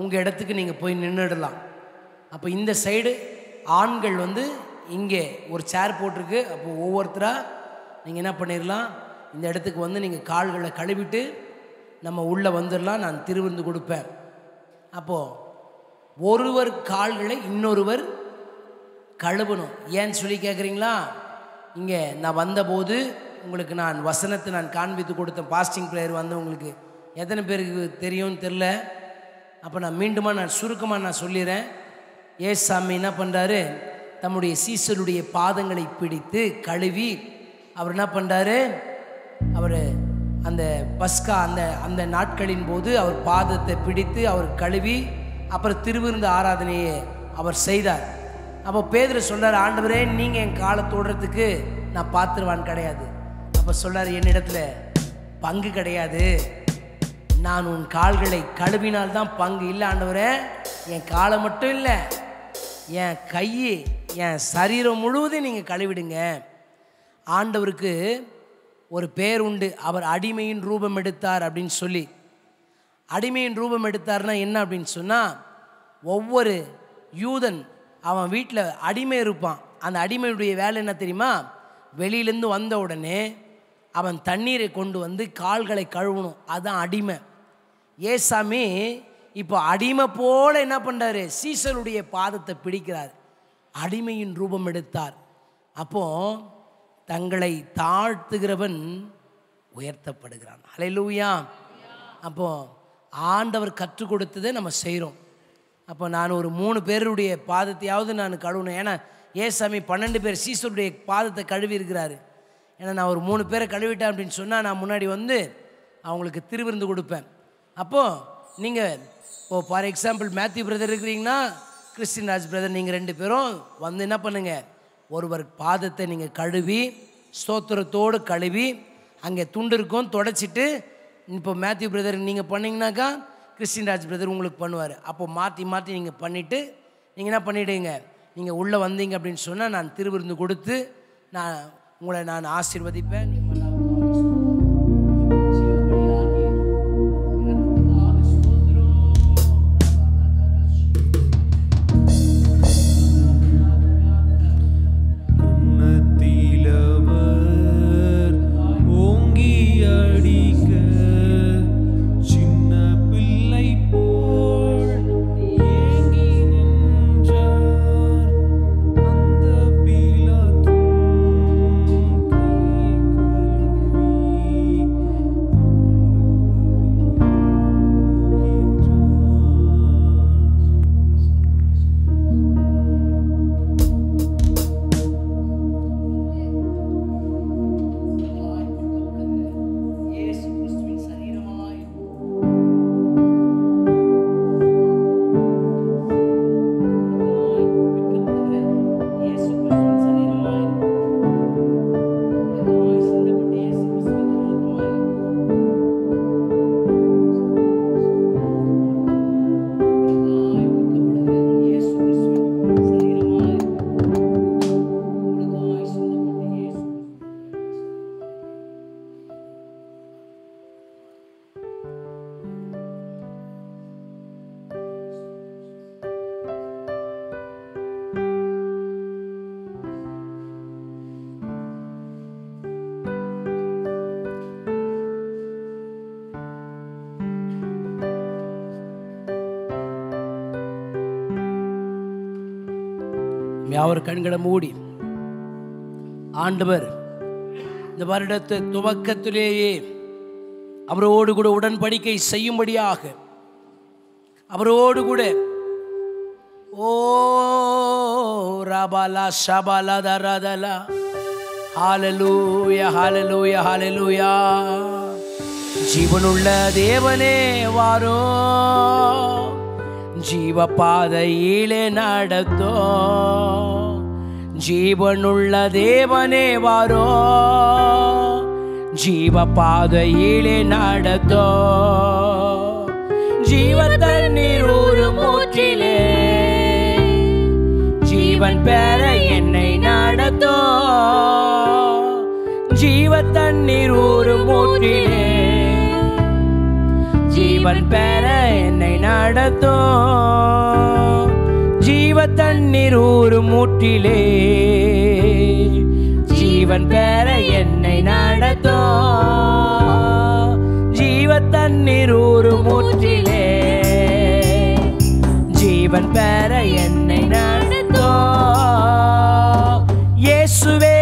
உங்கள் இடத்துக்கு நீங்கள் போய் நின்றுடலாம் அப்போ இந்த சைடு ஆண்கள் வந்து இங்கே ஒரு சேர் போட்டிருக்கு. அப்போ ஒவ்வொருத்தராக நீங்கள் என்ன பண்ணிடலாம் இந்த இடத்துக்கு வந்து நீங்கள் கால்களை கழுவிட்டு நம்ம உள்ளே வந்துடலாம் நான் திருவிருந்து கொடுப்பேன். அப்போது ஒருவர் கால்களை இன்னொருவர் கழுவணும். ஏன்னு சொல்லி கேட்குறீங்களா இங்கே நான் வந்தபோது உங்களுக்கு நான் வசனத்தை நான் காண்பித்து கொடுத்தேன் பாஸ்டிங் ப்ரேயர் வந்து உங்களுக்கு எத்தனை பேருக்கு தெரியும்னு தெரில அப்போ நான் மீண்டுமா நான் சுருக்கமாக நான் சொல்லிடுறேன் ஏசாமி என்ன பண்ணுறாரு தம்முடைய சீசருடைய பாதங்களை பிடித்து கழுவி அவர் என்ன பண்ணுறாரு அவர் அந்த பஸ்கா அந்த அந்த நாட்களின் போது அவர் பாதத்தை பிடித்து அவர் கழுவி அப்புறம் திருவிருந்த ஆராதனையை அவர் செய்தார். அப்போ பேதர் சொல்கிறார் ஆண்டவரே நீங்கள் என் காலை தொடுறதுக்கு நான் பார்த்துருவான் கிடையாது. அப்போ சொல்கிறார் என்னிடத்துல பங்கு கிடையாது. நான் உன் கால்களை கழுவினால்தான் பங்கு இல்லை ஆண்டவரே. என் காலை மட்டும் இல்லை என் கை என் சரீரம் முழுவதும் நீங்கள் கழுவிடுங்க. ஆண்டவருக்கு ஒரு பேர் உண்டு. அவர் அடிமையின் ரூபம் எடுத்தார் அப்படின்னு சொல்லி. அடிமையின் ரூபம் எடுத்தார்னா என்ன அப்படின்னு சொன்னால் ஒவ்வொரு யூதன் அவன் வீட்டில் அடிமை இருப்பான். அந்த அடிமையுடைய வேலை என்ன தெரியுமா? வெளியிலேருந்து வந்த உடனே அவன் தண்ணீரை கொண்டு வந்து கால்களை கழுவணும். அதுதான் அடிமை. ஏசாமி இப்போ அடிமை போல என்ன பண்ணுறாரு சீசருடைய பாதத்தை பிடிக்கிறார். அடிமையின் ரூபம் எடுத்தார். அப்போ தங்களை தாழ்த்துகிறவன் உயர்த்தப்படுகிறான். அலையிலூயா அப்போ ஆண்டவர் கற்றுக் கொடுத்ததை நம்ம செய்கிறோம் அப்போ நான் ஒரு மூணு பேருடைய பாதத்தையாவது நான் கழுவணும் ஏன்னா ஏசாமி பன்னெண்டு பேர் சீசருடைய பாதத்தை கழுவி இருக்கிறாரு. ஏன்னா நான் ஒரு மூணு பேரை கழுவிட்டேன் அப்படின்னு சொன்னால் நான் முன்னாடி வந்து அவங்களுக்கு திருவிருந்து கொடுப்பேன். அப்போது நீங்கள் இப்போ ஃபார் எக்ஸாம்பிள் மேத்யூ பிரதர் இருக்கிறீங்கன்னா கிறிஸ்டின் ராஜ் பிரதர் நீங்கள் ரெண்டு பேரும் வந்து என்ன பண்ணுங்கள் ஒருவர் பாதத்தை நீங்கள் கழுவி ஸ்தோத்திரத்தோடு கழுவி அங்கே துண்டு இருக்கும் தொடச்சிட்டு இப்போ மேத்யூ பிரதர் நீங்கள் பண்ணிங்கனாக்கா கிறிஸ்டின் ராஜ் பிரதர் உங்களுக்கு பண்ணுவார். அப்போ மாற்றி மாற்றி நீங்கள் பண்ணிவிட்டு நீங்கள் என்ன பண்ணிவிடுங்க நீங்கள் உள்ளே வந்தீங்க அப்படின்னு சொன்னால் நான் திருவிருந்து கொடுத்து நான் உங்களை நான் ஆசீர்வதிப்பேன். ஒரு கண்களை மூடி. ஆண்டவர் இந்த வருடத்து துவக்கத்திலேயே அவரோடு கூட உடன்படிக்கை செய்யும்படியாக அவரோடு கூட ஓ ரபாலா ஷபாலா தரதலா. ஹாலலூயா ஹாலலூயா ஹாலலூயா ஜீவனுள்ள தேவனே வாரோ. ஜீவ பாதையிலே நடத்தோ. ஜீவனுள்ள தேவனே வாரோ. ஜீவ பாதையிலே நடத்தோ. ஜீவ தண்ணீர் ஒரு மூற்றிலே ஜீவன் பெற என்னை நடத்தோ. ஜீவ தண்ணீர் ஒரு மூற்றிலே ஜீவன் பெற என்னை நடத்தோ? ஜீவ தண்ணீர் ஊறு மூட்டிலே ஜீவன் பெற என்னை நடத்தோ? ஜீவ தண்ணீர் ஊறு மூட்டிலே ஜீவன் பெற என்னை நடத்தோ? இயேசுவே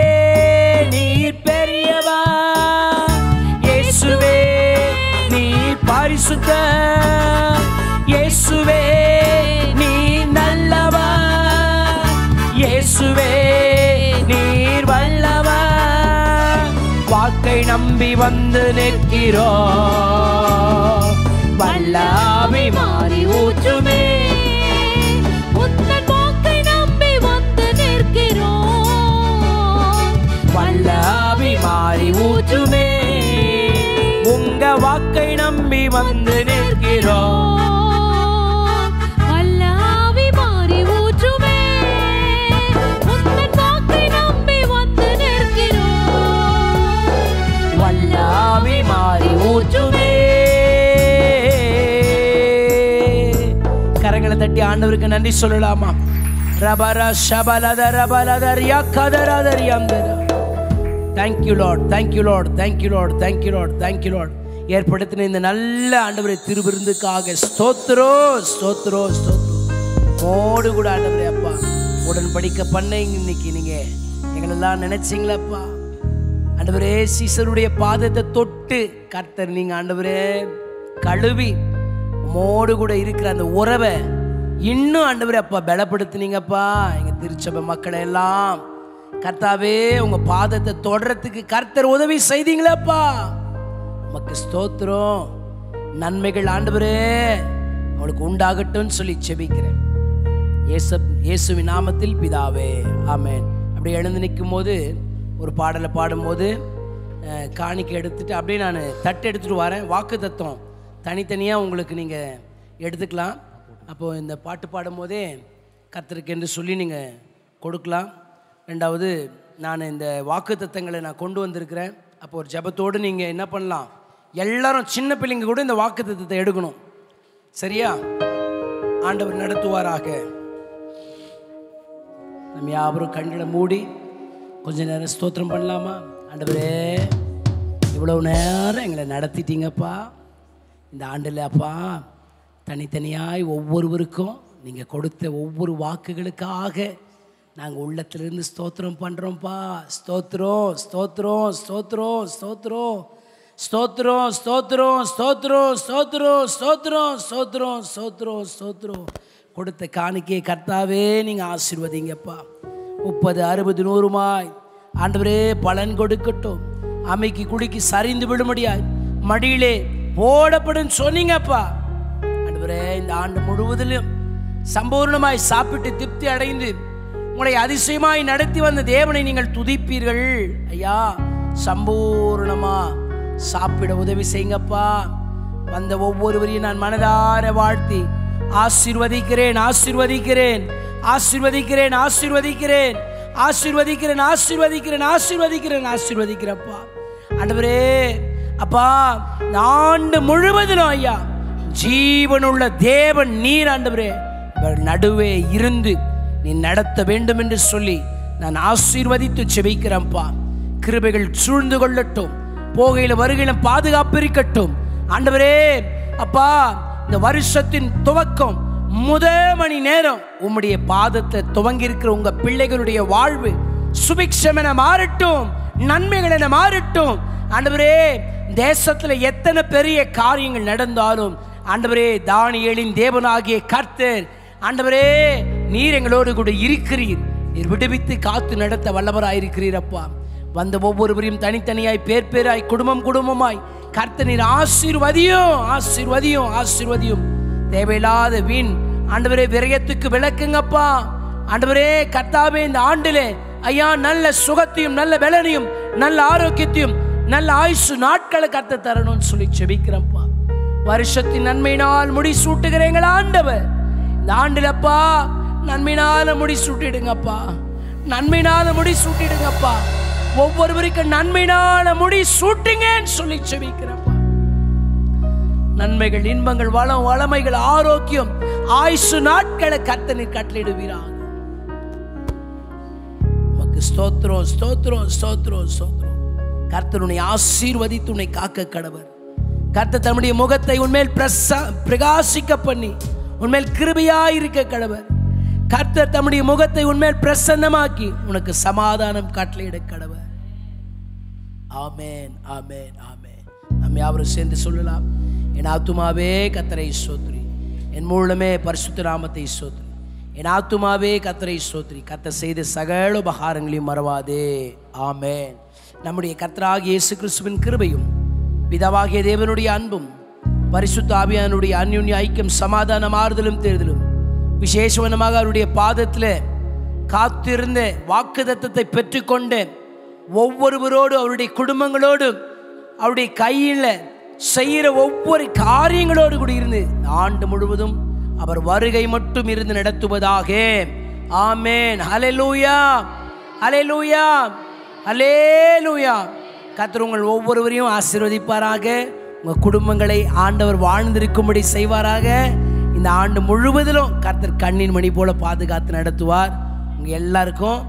இயேசுவே நீ நல்லவா? இயேசுவே நீர் வல்லவா? வாக்கை நம்பி வந்து நிற்கிறோ. வல்லாவி மாறி ஊற்றுமே. வல்லாவி மாறி ஊற்றுமே. உங்க வாக்கை நம்பி வந்து நிற்கிறோம் கரங்களை தட்டி ஆண்டவருக்கு நன்றி சொல்லலாமா? ரபரா ஷபலத ரபலதர் யக்கதரதர் யந்தர thank you Lord thank you Lord thank you Lord thank you Lord thank you Lord ஏற்படுத்தின இந்த நல்ல ஆண்டவரை திருவிருந்துக்காக ஸ்தோத்ரோ ஸ்தோத்ரோ ஸ்தோத்ரோ மோடு கூட ஆண்டவரே அப்பா. உடன்படிக்க பண்ண இன்னைக்கு நீங்கள் எங்களெல்லாம் நினைச்சிங்களப்பா. ஆண்டவரே சீசருடைய பாதத்தை தொட்டு கர்த்தர் நீங்கள் ஆண்டவரே கழுவி மோடு கூட இருக்கிற அந்த உறவை இன்னும் ஆண்டவரே அப்பா பலப்படுத்தினீங்கப்பா. எங்கள் திருச்சபை மக்களை எல்லாம் கர்த்தாவே உங்கள் பாதத்தை தொடரத்துக்கு கர்த்தர் உதவி செய்தீங்களேப்பா. உமக்கு ஸ்தோத்திரம். நன்மைகள் ஆண்டவரே அவளுக்கு உண்டாகட்டும்னு சொல்லி செபிக்கிறேன். இயேசு இயேசுவின் நாமத்தில் பிதாவே ஆமேன். அப்படி எழுந்து நிற்கும் போது ஒரு பாடலை பாடும்போது காணிக்கை எடுத்துட்டு அப்படியே நான் தட்டு எடுத்துகிட்டு வரேன். வாக்கு தத்துவம். தனித்தனியாக உங்களுக்கு நீங்கள் எடுத்துக்கலாம். அப்போது இந்த பாட்டு பாடும்போதே கத்திருக்கு என்று சொல்லி நீங்கள் கொடுக்கலாம். ரெண்டாவது நான் இந்த வாக்கு தத்தங்களை நான் கொண்டு வந்திருக்கிறேன். அப்போ ஒரு ஜெபத்தோடு நீங்கள் என்ன பண்ணலாம்? எல்லாரும் சின்ன பிள்ளைங்க கூட இந்த வாக்கு தத்தத்தை எடுக்கணும். சரியா? ஆண்டவர் நடத்துவாராக. நம்ம யாவரும் கண்களை மூடி கொஞ்ச நேரம் ஸ்தோத்திரம் பண்ணலாமா? ஆண்டவரே இவ்வளவு நேரம் எங்களை நடத்திட்டீங்கப்பா. இந்த ஆண்டில் அப்பா தனித்தனியாய் ஒவ்வொருவருக்கும் நீங்கள் கொடுத்த ஒவ்வொரு வாக்குகளுக்காக நாங்கள் உள்ளத்திலிருந்து ஸ்தோத்திரம் பண்ணுறோம்ப்பா ஸ்தோத்திரம் ஸ்தோத்திரம் ஸ்தோத்திரம் ஸ்தோத்திரம். ஸ்தோத்திரம் ஸ்தோத்திரம் ஸ்தோத்திரம் ஸ்தோத்திரம் ஸ்தோத்திரம் ஸ்தோத்திரம் ஸ்தோத்திரம் ஸ்தோத்திரம். கொடுத்த காணிக்கை கர்த்தாவே நீங்கள் ஆசீர்வதிங்கப்பா. முப்பது அறுபது நூறுமாய். ஆண்டவரே பலன் கொடுக்கட்டும். அமைக்கு குடிக்கு சரிந்து விழும்படியாய் மடியிலே போடப்படும் சொன்னீங்கப்பா. ஆண்டவரே இந்த ஆண்டு முழுவதிலும் சம்பூர்ணமாய் சாப்பிட்டு திருப்தி அடைந்து உங்களை அதிசயமாய் நடத்தி வந்த தேவனை நீங்கள் துதிப்பீர்கள். ஐயா சம்பூர்ணமா சாப்பிட உதவி செய்யுங்கப்பா. வந்த ஒவ்வொருவரையும் நான் மனதார வாழ்த்தி ஆசிர்வதிக்கிறேன் ஆசிர்வதிக்கிறேன் ஆசிர்வதிக்கிறேன் ஆசிர்வதிக்கிறேன் ஆசிர்வதிக்கிறேன் ஆசிர்வதிக்கிறேன் ஆசிர்வதிக்கிறேன் ஆசிர்வதிக்கிறப்பா ஆண்டவரே அப்பா இந்த ஆண்டு முழுவதிலும் ஐயா ஜீவனுள்ள தேவன் நீர் ஆண்டவரே நடுவே இருந்து நீ நடத்த வேண்டும் என்று சொல்லி நான் ஆசீர்வதித்து செபிக்கிறேன்ப்பா கிருபைகள் சூழ்ந்து கொள்ளட்டும். போகையில வருகையிலும் பாதுகாப்பு இருக்கட்டும் ஆண்டவரே அப்பா இந்த வருஷத்தின் துவக்கம் முத மணி நேரம். உம்முடைய பாதத்தை துவங்கி இருக்கிற உங்க பிள்ளைகளுடைய வாழ்வு சுபிக்ஷம் என மாறட்டும் நன்மைகள் என மாறட்டும். ஆண்டவரே தேசத்துல எத்தனை பெரிய காரியங்கள் நடந்தாலும் ஆண்டவரே தானியலின் தேவனாகிய கர்த்தர் ஆண்டவரே நீர் எங்களோடு கூட இருக்கிறீர். நீர் விடுவித்து காத்து நடத்த வல்லவராயிருக்கிறீர் அப்பா. வந்த ஒவ்வொருவரையும் தனித்தனியாய் பேர் பேராய் குடும்பம் குடும்பமாய் கர்த்தனின் நீர் ஆசீர்வதியும் ஆசீர்வதியும் ஆசீர்வதியும். தேவையில்லாத வீண் ஆண்டவரே விரயத்துக்கு விளக்குங்கப்பா ஆண்டவரே கர்த்தாவே இந்த ஆண்டிலே ஐயா நல்ல சுகத்தையும் நல்ல பலனையும் நல்ல ஆரோக்கியத்தையும் நல்ல ஆயுசு நாட்களை கத்த தரணும்னு சொல்லி செபிக்கிறப்பா வருஷத்தின் நன்மையினால் முடி எங்கள் ஆண்டவர். இந்த ஆண்டிலப்பா நன்மையினால முடி சூட்டிடுங்கப்பா நன்மையினால முடி சூட்டிடுங்கப்பா ஒவ்வொருவருக்கும் நன்மையினால முடி சூட்டுங்கன்னு சொல்லி செவிக்கிறப்பா நன்மைகள் இன்பங்கள் வளம் வளமைகள் ஆரோக்கியம் ஆயுசு நாட்களை கத்தனை கட்டளிடுவீராக உமக்கு ஸ்தோத்திரம் ஸ்தோத்திரம் ஸ்தோத்திரம் ஸ்தோத்திரம். கர்த்தர் ஆசீர்வதித்து உன்னை காக்க கடவர் கர்த்த தம்முடைய முகத்தை உன்மேல் பிரசா பிரகாசிக்க பண்ணி உன்மேல் கிருபையாயிருக்க கடவர். கர்த்தர் தம்முடைய முகத்தை உன்மேல் பிரசன்னமாக்கி உனக்கு சமாதானம் கட்டளையிட கடவர். ஆமேன் ஆமேன் ஆமேன். நம்ம யாவரும் சேர்ந்து சொல்லலாம். என் ஆத்துமாவே கத்தரை சோத்ரி என் மூலமே பரிசுத்த நாமத்தை சோத்ரி என் ஆத்துமாவே கத்தரை சோத்ரி கத்த செய்த சகல உபகாரங்களையும் மறவாதே. ஆமேன். நம்முடைய கத்தராகிய இயேசு கிறிஸ்துவின் கிருபையும் பிதாவாகிய தேவனுடைய அன்பும் பரிசுத்த ஆவியானுடைய அந்யுன்ய ஐக்கியம் சமாதானம் ஆறுதலும் தேர்தலும் விசேஷவனமாக அவருடைய பாதத்தில் காத்திருந்த வாக்குதத்தத்தை பெற்றுக்கொண்டு ஒவ்வொருவரோடு அவருடைய குடும்பங்களோடு அவருடைய கையில் செய்கிற ஒவ்வொரு காரியங்களோடு கூட இருந்து ஆண்டு முழுவதும் அவர் வருகை மட்டும் இருந்து நடத்துவதாக. ஆமேன். ஹalleluya ஹalleluya லூயா கத்தர் உங்கள் ஒவ்வொருவரையும் ஆசீர்வதிப்பாராக. உங்கள் குடும்பங்களை ஆண்டவர் வாழ்ந்திருக்கும்படி செய்வாராக. இந்த ஆண்டு முழுவதிலும் கர்த்தர் கண்ணின் மணி போல் பாதுகாத்து நடத்துவார். உங்கள் எல்லாருக்கும்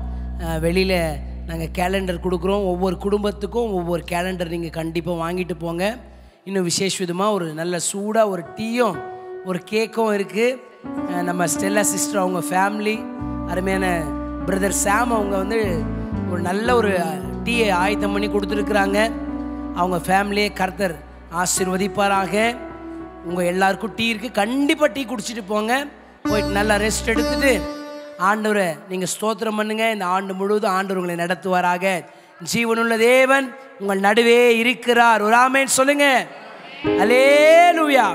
வெளியில் நாங்கள் கேலண்டர் கொடுக்குறோம். ஒவ்வொரு குடும்பத்துக்கும் ஒவ்வொரு கேலண்டர் நீங்கள் கண்டிப்பாக வாங்கிட்டு போங்க. இன்னும் விசேஷ விதமாக ஒரு நல்ல சூடாக ஒரு டீயும் ஒரு கேக்கும் இருக்குது நம்ம ஸ்டெல்லா சிஸ்டர் அவங்க ஃபேமிலி அருமையான பிரதர் சாம் அவங்க வந்து ஒரு நல்ல ஒரு டீயை ஆயத்தம் பண்ணி கொடுத்துருக்குறாங்க. அவங்க ஃபேமிலியே கர்த்தர் ஆசீர்வதிப்பாராக. உங்கள் எல்லாருக்கும் டீ இருக்குது கண்டிப்பாக டீ குடிச்சிட்டு போங்க. போயிட்டு நல்லா ரெஸ்ட் எடுத்துட்டு ஆண்டவரை நீங்கள் ஸ்தோத்திரம் பண்ணுங்க. இந்த ஆண்டு முழுவதும் ஆண்டவர் உங்களை நடத்துவாராக. ஜீவனுள்ள தேவன் உங்கள் நடுவே இருக்கிறார். ஒரு ஆமேன் சொல்லுங்க. அலேலுயா